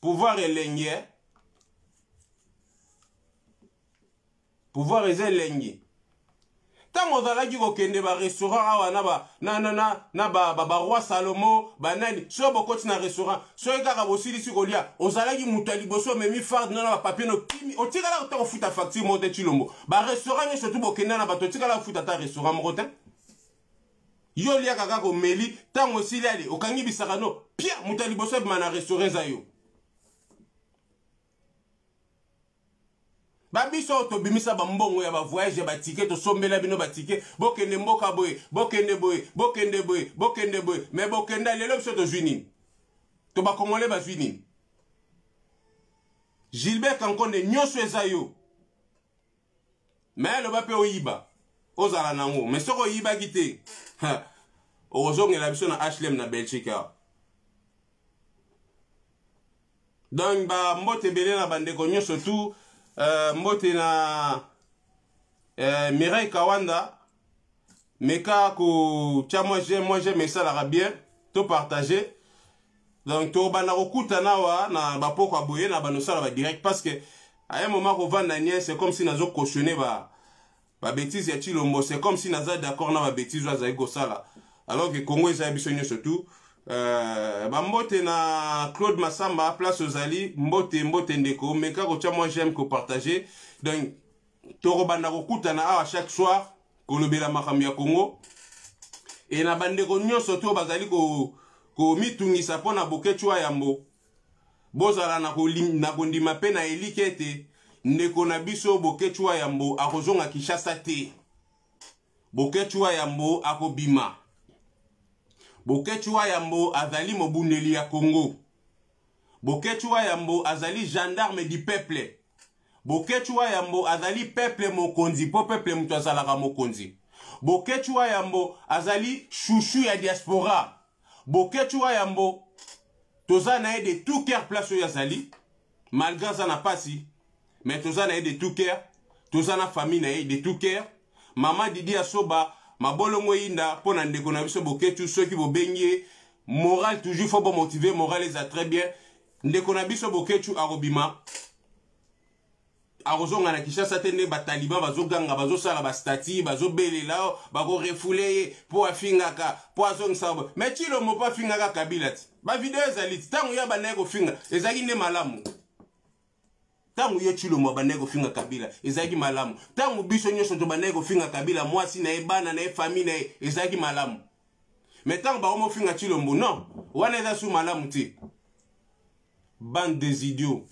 pouvoir elengi eh? pouvoir eza elengi ntango ozalaki kokende barestaurant awa na ba na na na na ba ba, ba roi salomo banani soki bokoti na restaurant soki kaka bosilisi kolia ozalaki moto ya liboso omemi farde na na bapapie no kimi otikala kota kofuta facture moko te cilombo barestaurant nyonso tu bokenda na bato otikala kofuta ata restaurant moko te yo oliaka kaka omeli ntango esili ale okangi bisaka no pia moto ya liboso ebima na restaurant eza yo babiso oyo tobimisa bambongo ya bavoyage ya batike tosombela bino batike bokende mboka boye bokende boye bokende boye bokende boye me bokenda lelo biso tozwi nini to bakongole bazwi nini gilbert kankonde nyonso eza yo me aloba mpe oyiba ozala nango me soki oyibaki te okozongela biso na hlm na belgique awa donc bambote ebele na bandeko nyonso tu uh, mbote na uh, mirai kawanda meka kotya mwa je mwa je mesalaka bien to partage donc tobanda kokutana awa na bapoko ya boye na banda osala badirect parce que aye moma kovanda nie c'est comme si nazo cautionne ba babétise ya chilombo c'est comme si naza d'accord na babétise oyo azali kosala alors que congo eza ya biso nyonso tout Euh, bambote na claude masamba place ozali mbote mbote ndeko meka kotya mwa j'aime kopartage donc tokobanda kokutana awa chaque soir kolobela makambo ya congo e na bandeko nyonso to bazali komitungisa ko mpo na boketshu wa yambo bozala na kondima mpe na elikya ete ndeko na biso boketshu wa yambo akozonga kinshasa te boketshu wa yambo akobima boketshu wa yambo azali mobundeli ya congo boketshu wa yambo azali gendarme du peuple Boketshu wa yambo azali peuple mokonzi mpo peuple moto azalaka mokonzi. Boketshu wa yambo azali chouchou ya diaspora. Boketshu wa yambo toza na ye de tout cœur place oyo azali malgré aza na pasi mais toza na ye de tout cœur toza na famille na ye de tout cœur mama didi asoba mabolongo eyinda mpo na ndeko na biso boketshu soki bobengi ye moral toujours fo bomotive moral eza très bien ndeko na biso boketshu akobima akozonga na kinshasa te nde bataliban bazoganga bazosala bastati bazobelela oh, bakorefule ye mpo afingaka mpo azongisa me cilombo mpo afingaka kabila ti bavideo ezali ti ntango ye abandaki kofinga ezalaki nde malamu ntango ye cilombo abandaki kofinga kabila ezalaki malamu ntango biso nyonso tobandaki kofinga kabila mwasi na ye bana na ye famille na ye ezalaki malamu me ntango bakomi ofinga cilombo non wana eza su malamu te bande des idiots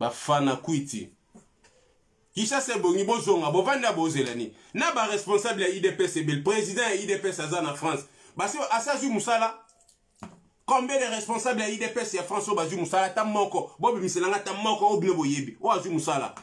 bafana kwiti kinshasa ebongi bozonga bovandi ya bozela nini na baresponsable ya idps ebele président ya idps aza na france basi asi azwi mosala combien de responsable ya idps ya france oyo bazwi mosala ata moko bobimisela nga ata moko oyo bino boyebi oyo azwi mosala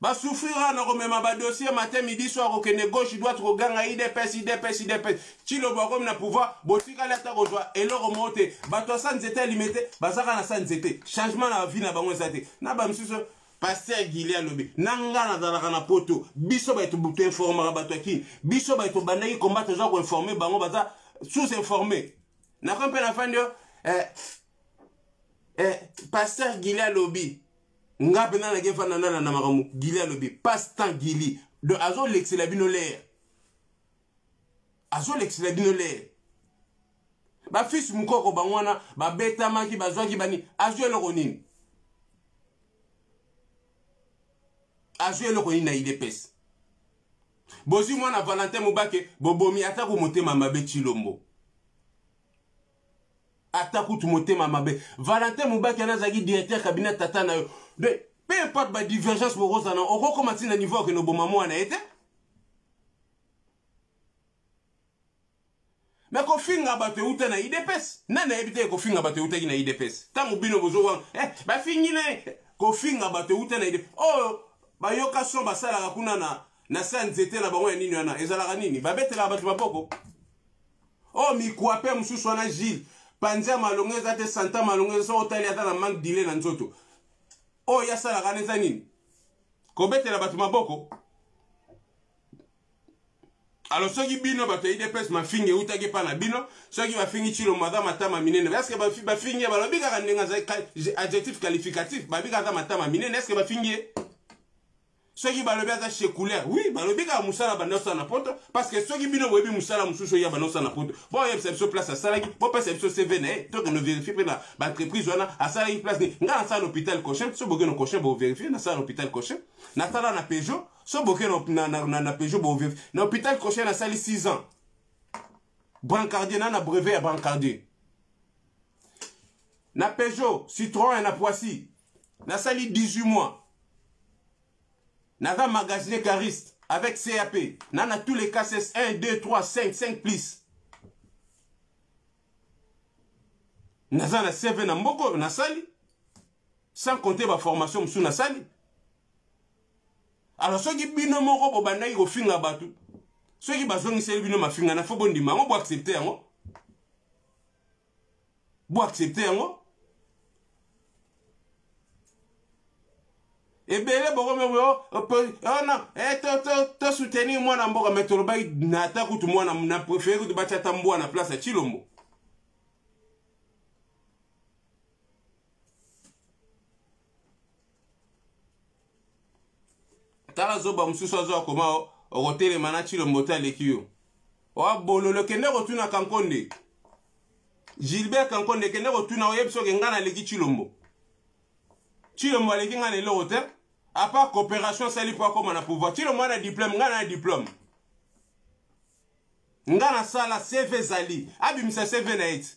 basufrira na komema badossier matin midi soir kokende gauche droite koganga idps idps idps chilo bakomi na pouvoir botikali ata kozwa eloko moko te bato ya sa nzete alime te bazaka na sa nzete changement na bavi na bango eza te na bamisusu paster gili alobi na nga nazalaka na poto biso baye toinformaka bato ya kini biso baye tobandaki komba toza koinforme bango baza sous informe nakomi mpe na fandi yo eh, eh, paster gili alobi nga mpenza nake fanda nana na makambo gili alobi passe temps gili donc azolekisela bino lere azolekisela bino lere bafisi mokoko bango wana babetamaki bazwaki bani azwi eloko nini azwi eloko nini na idps bozwi mwana valentin mobake bobomi atako motema mabe cilombo ata kutu motema mabe valentin mobaki ana azalaki directeur cabinet tata na yo peu importe badivergence bokozana okokoma ntina na niveau akende oboma mwana ye te me kofinga bato euta na idps nani ayebi te kofinga bato eutaki na idps ntango bino bozowanga eh, bafingi na kofinga bato euta na idps oyo oh, bayoka son basalaka kuna na na sa nzete na bango ya nini wana ezalaka nini babetelaka bato maboko oh mikuape mosusu wana gile panzi ya malonga eza te santa malonga eza otali ata na manque dile na nzoto oyo oh, ye asalaka na eza nini kobetela bato maboko alo soki bino bato ya idps mafingi eutaki mpa na bino soki bafingi cilombo aza matama minene eske bafingi ye balobi kaka ndenge adjectif qualificatif babi kaka matama minene eske bafingi ye soki balobi aza chez couleur oui balobi kaka mosala banda osala na poto parce que soki bino boyebi mosala mosusu oyo ya banda osala na poto boyebisa biso place asalaki bopesa biso cv na ye tokende verifie mpe na baentreprise wana asalaki place nini ngai nasala na hôpital cochin so boke na cochin boverifie nasala na hôpital cochin nasala na peugeot so boke na peugeot boverifie na hôpital cochin nasali 6 ans brancardier na na brevet ya brancardier na peugeot citroen na poissy nasali 18 mois naza magasine cariste avec cap na na tous les cas 1 2 3 5 5 plus naza na cv na mboka oyo nasali sans compter baformation mosusu nasali alors soki bino moko bobandaki kofinga bato soki bazongiseli bino mafinga na fo bondima yango boaccepte yango bo accepte yango ebele bokomi oyo ona tosoutenir mwana mboka me tolobaki na ata kutu mwana na prefere kutu batya ata mbwa na place ya chilombo tala zoba mosusu azo akoma okotelema na chilombo te aleki yo oa bololo kende kotuna kankonde gilbert kankonde kende kotuna oyebi soki ngai naleki chilombo chilombo aleki ngai na eloko te apart coopération asali mpo akóma na pouvoir chilombo ana diplôme ngai na diplôme ngai nasala cv ezali abimisa cv na ye ti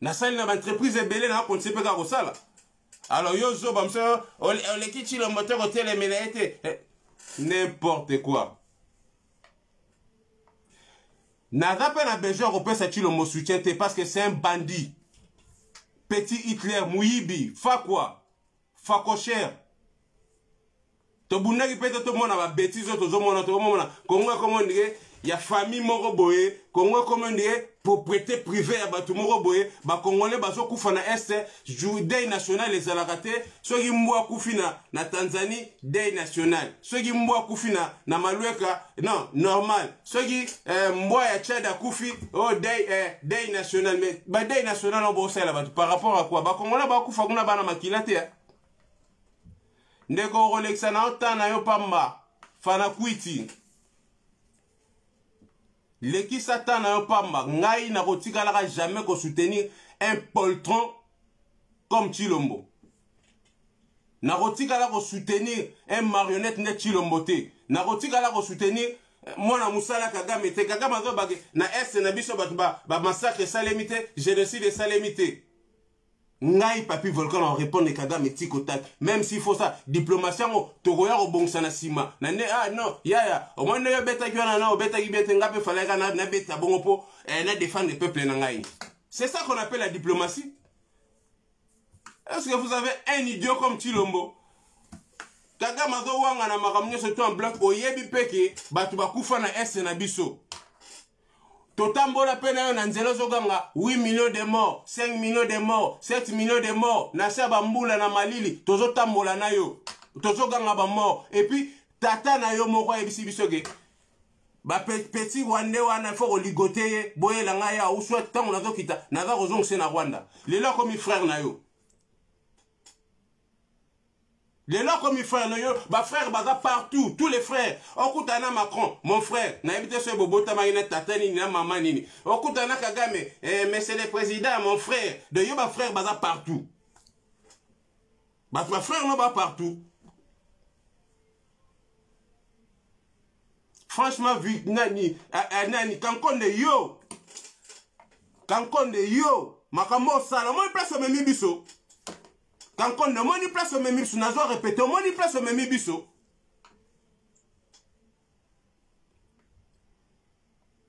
nasali na baentreprise ebele na continue mpe kaka kosala alors yo zoba mosu oleki cilombo te kotelemela ye te eh, n'importe quoi naza mpe na besoin ya kopesa cilombo soutien te parce que c'est un bandit petit hitler moyibi fakwa fakosher tobundaki mpe te tomona babetise oyo tozomona tokomona kongo ekomo ndike ya famille moko boye kongo ekomo ndike propriété privée ya bato moko boye bakongole bazokufa na este dei national ezalaka te soki mbwa akufi na, na tanzanie dei national soki mbwa akufi na, na malweka non normal soki eh, mbwa ya chad akufi o oh, dei, eh, dei national mais badei national oyo bosalela bato par rapport a quoi bakongole bakufa kuna bana makila te ndeko okolekisa na yo temps na yo pamba fana kwiti lekisa temps na yo pamba ngai nakotikalaka jamais kosoutenir un poltron comme chilombo nakotikala kosoutenir un marionnette nde chilombo te nakotikala kosoutenir eh, mwana mosala kagame te kagame azobake na est na biso bato bamassacre ba esalemi te génocide esalemi te ngai papi volcan na orepondre kagame tiko tatu même si faut ça diplomatie yango tokoya kobongisa na nsima na nde ah non yaya omoi ndenge obetaki wana na obetaki bien te ngai mpe falaka nabeta bongo mpo eh, na défendre peuple na ngai c'est ça qu'on appelle la diplomatie est-ce que vous avez un idiot comme chilombo kagame azowanga na makambo nyonso to en bloc oyebi mpe ke bato bakufa na este na biso totambola mpe nayo na nzela ozoganga 8 million de mort 5 million de mort 7 million de mort na se ya bambula na malili tozotambola na yo tozoganga bamort epuis tata na yo moko ayebisi biso ke bapeti rwande wana ifo koligote ye boyela ngai ya uswa ntango nazokita naza kozongise na rwanda lelo akomi frere na yo lelo akomi frère na yo bafrère baza partout tous les frères okutana na macron mon frère nayebi te soki bobotamaki na tata nini na mama nini okutana na kagame eh, monsieur le président mon frère de yo bafrère baza partout bato bafrère no ba partout franchement vu nani nani kankonde yo kankonde yo makambo osala moi place omemi biso kankonde omoni place omemi biso nazo repete omoni place omemi biso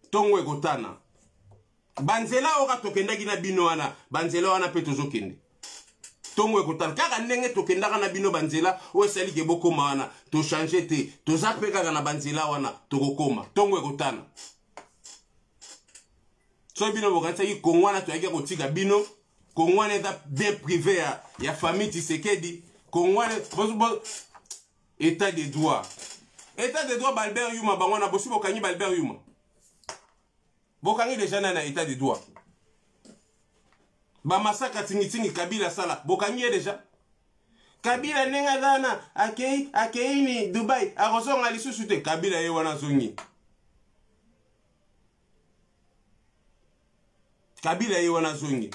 ntongo ekotana banzela oyo kaka tokendaki na bino wana banzela wana mpe tozokende ntongo ekotana kaka ndenge tokendaka na bino banzela oyo esali ke bokóma wana tochange te toza mpe kaka na banzela wana tokokóma ntongo ekotana soki bino bokanisaki kongo wana toyaki ya kotika bino kongo wana eza bien privé ya, ya famille tisekedi kongo wana état de droit état de droit balbert yuma bango wana bosi bokangi balbert yuma bokangi deja nani na état de droit bamasaka tingitingi kabila asala bokangi ye deja kabila ndenge aza wana akei akei ni dubai akozonga lisusu te kabila ye wana azongi kabila ye wana azongi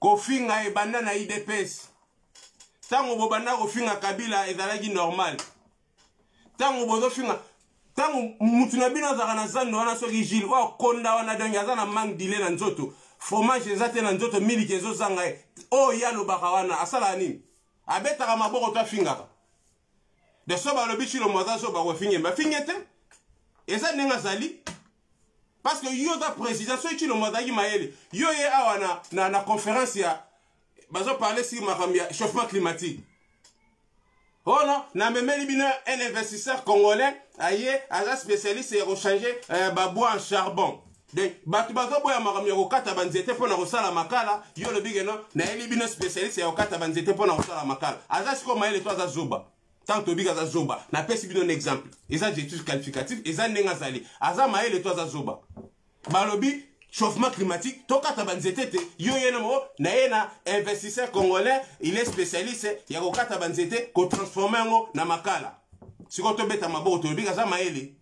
kofinga ebanda na idps ntango bobanda kofinga kabila ezalaki normal ntango bozofinga ntango motu na bino azalaka na zando wana soki gile oyo akonda wana donki aza na manque dile na nzoto fromage eza te na nzoto miliki ezozanga ye oyo ye alobaka wana asalaka nini abetaka maboko to afingaka de so balobi tshilombo aza zoba kofinge mpe afinge te eza ndenge azali parce que yo oza président soki tshilombo azalaki mayele yo ye awa na, na, na conférence ya bazoparle siki makambo ya chauffement climatique ono oh namemeli bino un investisseur congolais aye aza spécialiste ya kochange eh, babwa en charbon donc bato bazoboya makambo ya kokata banzete mpo na kosala makala yo olobi keno nayeli bino specialiste ya kokata banzete mpo na kosala makala aza sikoyo mayele to aza zoba ntango tobika aza zoba napesi bino na exemple eza jetus qualificatif eza ndenge azali aza mayele to aza zoba balobi chauffement climatique tokata banzete te yo ye namo na ye na investisseur congolais il est spécialiste ya kokata banzete kotransforme yango na makala sikoyo tobeta maboko tolobi aza mayele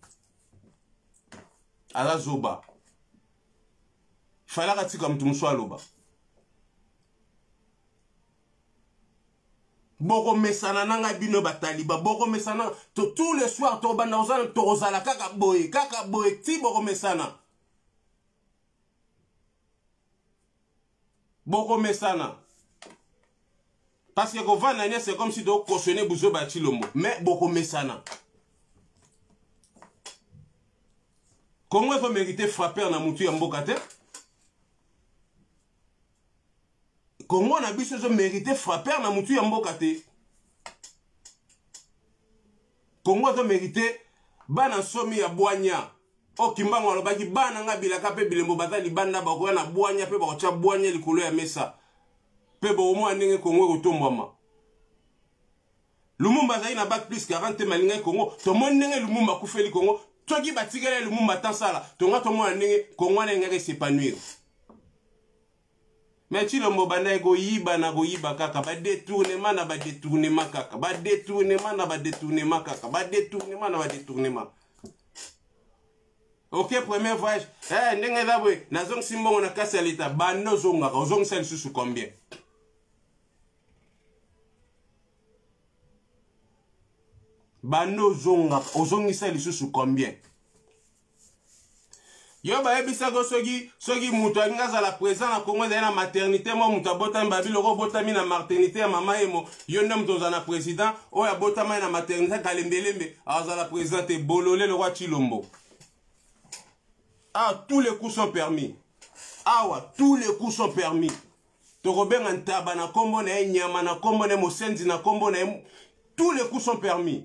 aza zoba falaka tika moto mosusu aloba bokomesana na ngai bino bataliba bokomesana to tous les soirs tobanda kozala tokozala kaka boye kaka boye ti bokomesana bokomesana parce que kovanda ne c'est comme si to cautionner buzoba ya Tshilombo mais bokomesana Congo ezo merite frapper na mutu ya mboka te Congo na biso ezo merite frapper na mutu ya mboka te Congo ezo merite bana nsomi ya bwanya oyo oh, kimbangu alobaki bana nga bilaka mpe bilembo baza libanda bakoya na bwanya mpe bakotya bwanya likolo ya mesa mpe bokomona ndenge kongo ekotombwama lumumba azali na bak plus 40 te malingaki kongo tomoni ndenge lumumba akufeli kongo soki batikela lumumba ata sala tonga tomona ndenge kongo wana elingaki esepanuire me cilombo obandaki koyiba na koyiba kaka badetournema na badetournema kaka badetournema na badetournema kaka badetournema na badetournema ok premier voyage hey, eh, ndenge eza boye nazongisi mbongo na kati ya leta banda ozongaka ozongisa lisusu combien banda ozongaka ozongisa lisusu combien yo bayebisaki soki soki moto alingi azala présent na congo ezali na maternité mwa moto abotami babiloko obotami na maternité ya mama yemo yo nde moto ozala na président oyo abotamai na maternité kalembelembe azala président te bolole lokwa chilombo awa ah, tous les coups sont permis awa ah, tous les coups sont permis tokobenga ntaba na nkombo na ye nyama na nkombo na ye mosenzi na nkombo na ye tous les coups sont permis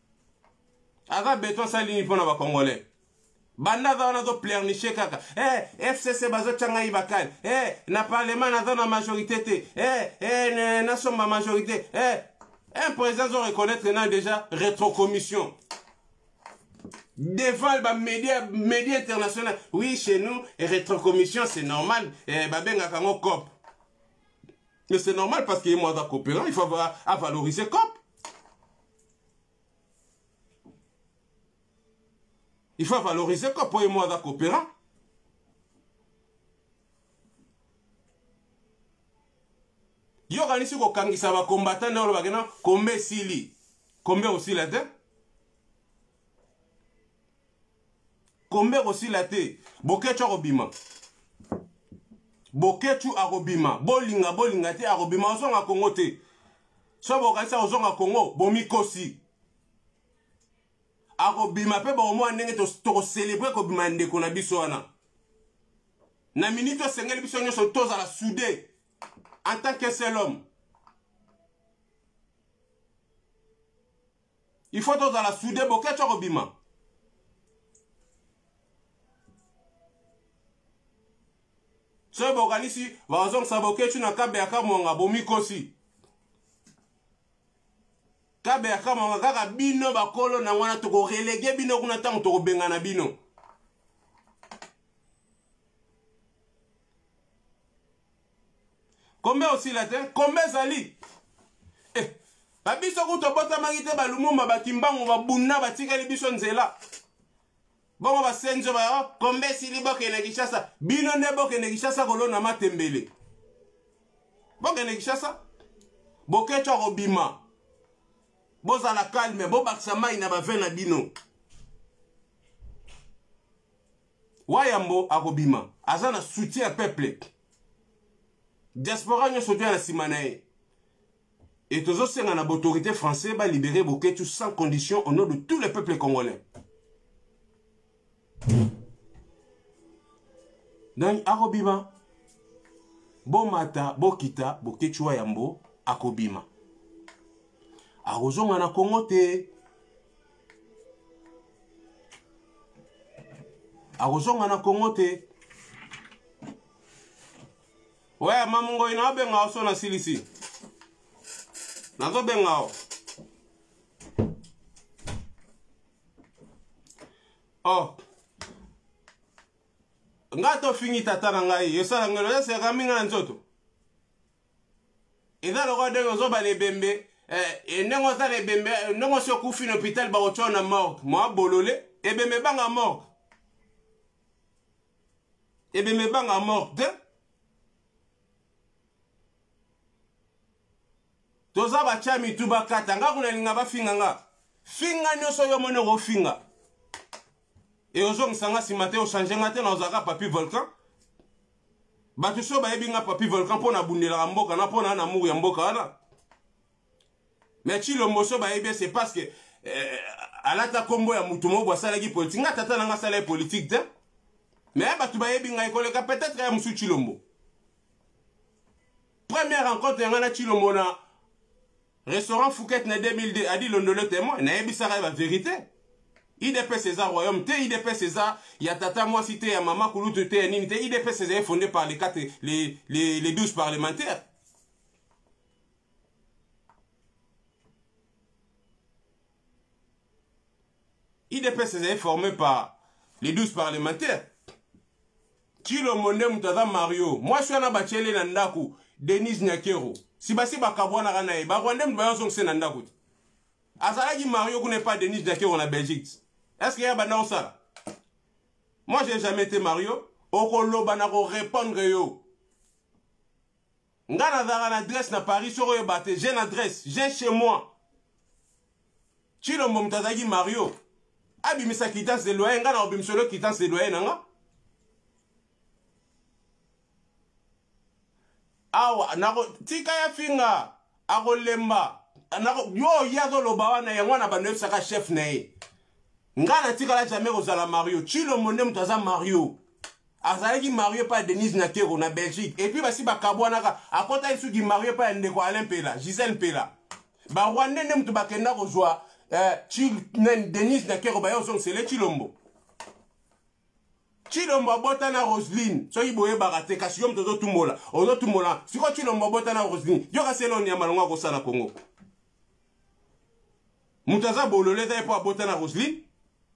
aza beton asali nini mpo na bacongolais banda aza wana azoplerniche kaka eh, fcc bazotya ngai bakani eh, na parlement naza na majorité te eh, eh, nasomba majorité eh, un président azo reconnaître nani déjà rétrocommission devant ba média média international oui chez nous rétrocommission c'est normal eh, babengaka yango cop Et c'est normal parce que moi, coopérant, il faut avoir, à valoriser COP. Il faut valoriser COP pour moi, coopérant. yo okanisi kokangisa bakombata nde olobaki na kombe esili kombe osila te kombe ekosila te boketsho akobima boketshu akobima bolinga bolinga te akobima ozonga kongo te so bokanisa kozonga kongo bomikosi akobima mpe bakomona ndenge tokoselebre kobima ya ndeko na biso wana na miniti osengeli biso nyonso tozala soude en tant que seul homme il faut tozala soude boketsho akobima soki bokanisi bazongisa boketshu na kabe ya kamwanga bomikosi kabe ya kamwanga kaka bino bakolo na wana tokorelege bino kuna ntango tokobengana bino kombe osila te kombe ezali eh, babiso kutu obotamaki te balumumba bakimbangu babunda batikali biso nzela bongo basenzi oyo bayo oh, kombe esili bokende kinshasa bino nde bokende kinshasa kolona matembele bokende kinshasa boketwa kobima bozala kalme bobakisa mai na bave na bino wayambo akobima aza na soutien ya peuple diaspora nyonso toya na nsima na ye et tozosenga na baautorité français balibere boketshu sans condition au nom de tout le peuple congolais donc akobima bomata bokita boketshu wa yambo akobima akozonga na kongo te akozonga na kongo te oya mama ngoi naobenga yo so nasilisi nazobenga yo oh ngai tofingi tata na ngai esalangelo eseka mingi na nzoto eza lokola ndenge ozobala ebembe eh, eh, ndenge osala ebembe eh, ndenge osi okufi na hôpital bakotya na morgue mwa bolole ebembe ebanga morgue ebembe ebanga morgue te toza batya mitu bakata nga kuna linga bafinga nga finga nyonso yo moni okofinga e ozongisa nga nsima te ochange nga te na ozalaka papi volcan bato so bayebi nga papi volcan mpo nabundelaka mboka na mpo na na muru ya mboka wana me cilombo so bayebi se parce que eh, alata nkombo ya motu moko asalaki politike nga tata na nga asala ye politike te me bato bayebi ngai koleka peut-être ya mosusu cilombo Première rencontre ya nga na Chilombo na restaurant Fouquet na 2002 adi londolo témoin nayebisaka ye ba verité idps eza royaume te idps eza ya tata mwasi te ya mama kulutu te ya nini te idps eza fondé par les, 4, les, les, les 12 parlementaires idps eza formé par les 12 parlementaires Tshilombo nde moto aza Mario. Mwasi wana batiele na ndako Denise Nyakero. Sibasi bakabwanaka na ye. Barwande moto bayozongise na ndako te. Azalaki Mario kuna epa Denise Nyakero na Belgique. Est-ce que ya banda osala? Moi j'ai jamais été Mario. Okoloba na ko répondre yo. nga nazalaka na adresse na paris soki oyeba te j'ai na adresse j'ai chez moi chilombo moto azalaki mario abimisa kitance de loyer nga na obimisa lo kitance de loyer na nga awa nako tika ya finga akolemba yo oye azoloba wana yango wana bando yebisaka chef na ye ngai natikala jamai kozala mario chilombo nde moto aza mario azalaki mario epai ya denise nakero na belgique epuis basi bakabwanaka akotaki suki mario epai ya ndeko alain mpela gisele mpela barwandais nde moto bakenda kozwa eh, denise nakero baye ozongisele chilombo chilombo abota na roseline soki boyebaka te kasi yo moto ozotumbola ozotumbola siko chilombo abota na roseline yo kasi eloni ya malongo akosala kongo moto aza bolole eza ye mpo abota na roseline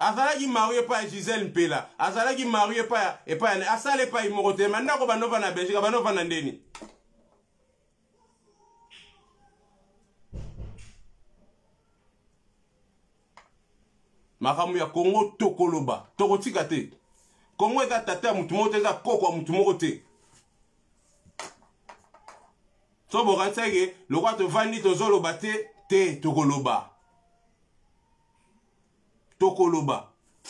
azalaki marie epai ya gisele mpela azalaki marie epai epai asala epai moko te mandako banova na belgique banova na ndeni makambo ya kongo tokoloba tokotika te kongo eza tata ya motu moko te eza koko ya motu moko te so bokanisaki lokola tovandi tozoloba te te tokoloba tokoloba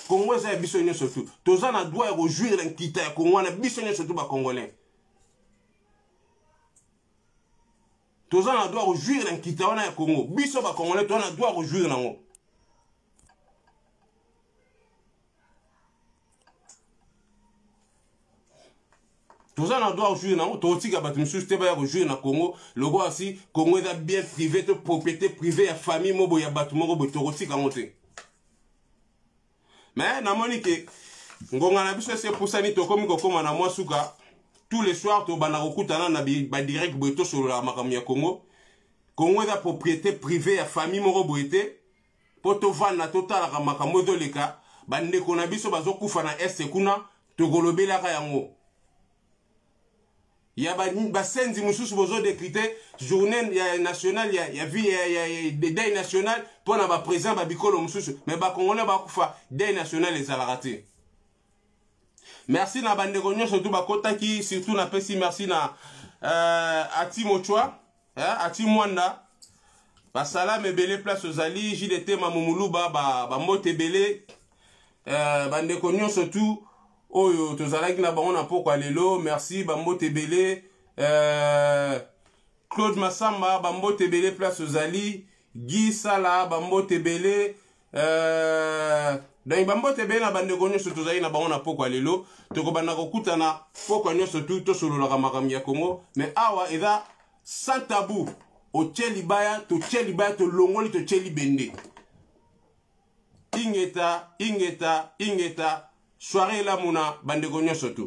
kongo eza ya biso nyonso tu toza na droit ya kojuire na nkita ya kongo wana biso nyonso tu bacongolais toza na droit ya kojuire na nkita wana ya kongo biso bacongolais toza na droit ya kojuire nango toza na droit ojour nango tokotika bato mosusu te baya kojour na congo lokola asi congo eza bien privé to propriété privé ya famille moko boye ya bato moko boye tokotika yango te mais namoni ke ngonga na biso esi epusani tokomi kokóma na mwa suka tous les soirs tobanda kokutana na badirect boye tosololaka makambo ya congo congo eza propriété privé ya famille moko boye te mpo tovanda totalaka makambo ezoleka bandeko na biso bazokufa na este kuna tokolobelaka yango ya basenzi ba mosusu bozodekrite journée ya nationale ya, ya, ya, ya, ya dei national mpo na bapresident ba bikolo mosusu me bakongole bakufa dei national ezalaka te merci na bandeko nyonso tu bakotaki surtout napesi merci na uh, ati mochwa eh, ati mwanda basalame ebele place ozali jdt mamumuluba bambote ba ebele eh, bandeko nyonso tu oyo tozalaki na bango na mpokwa lelo merci bambote ebele eh, claude masamba bambote ebele place ozali gi sala bambote ebele Euh, donc bambote ebele na bandeko nyonso tozali na bango na pokwa lelo tokobanda kokutana pokwa nyonso tu tosololaka makambo ya kongo mais awa eza sans tabou otye libaya totye libaya tolongoli totye libende ingeta ingeta ingeta soirée elamuna bandeko nyonso tu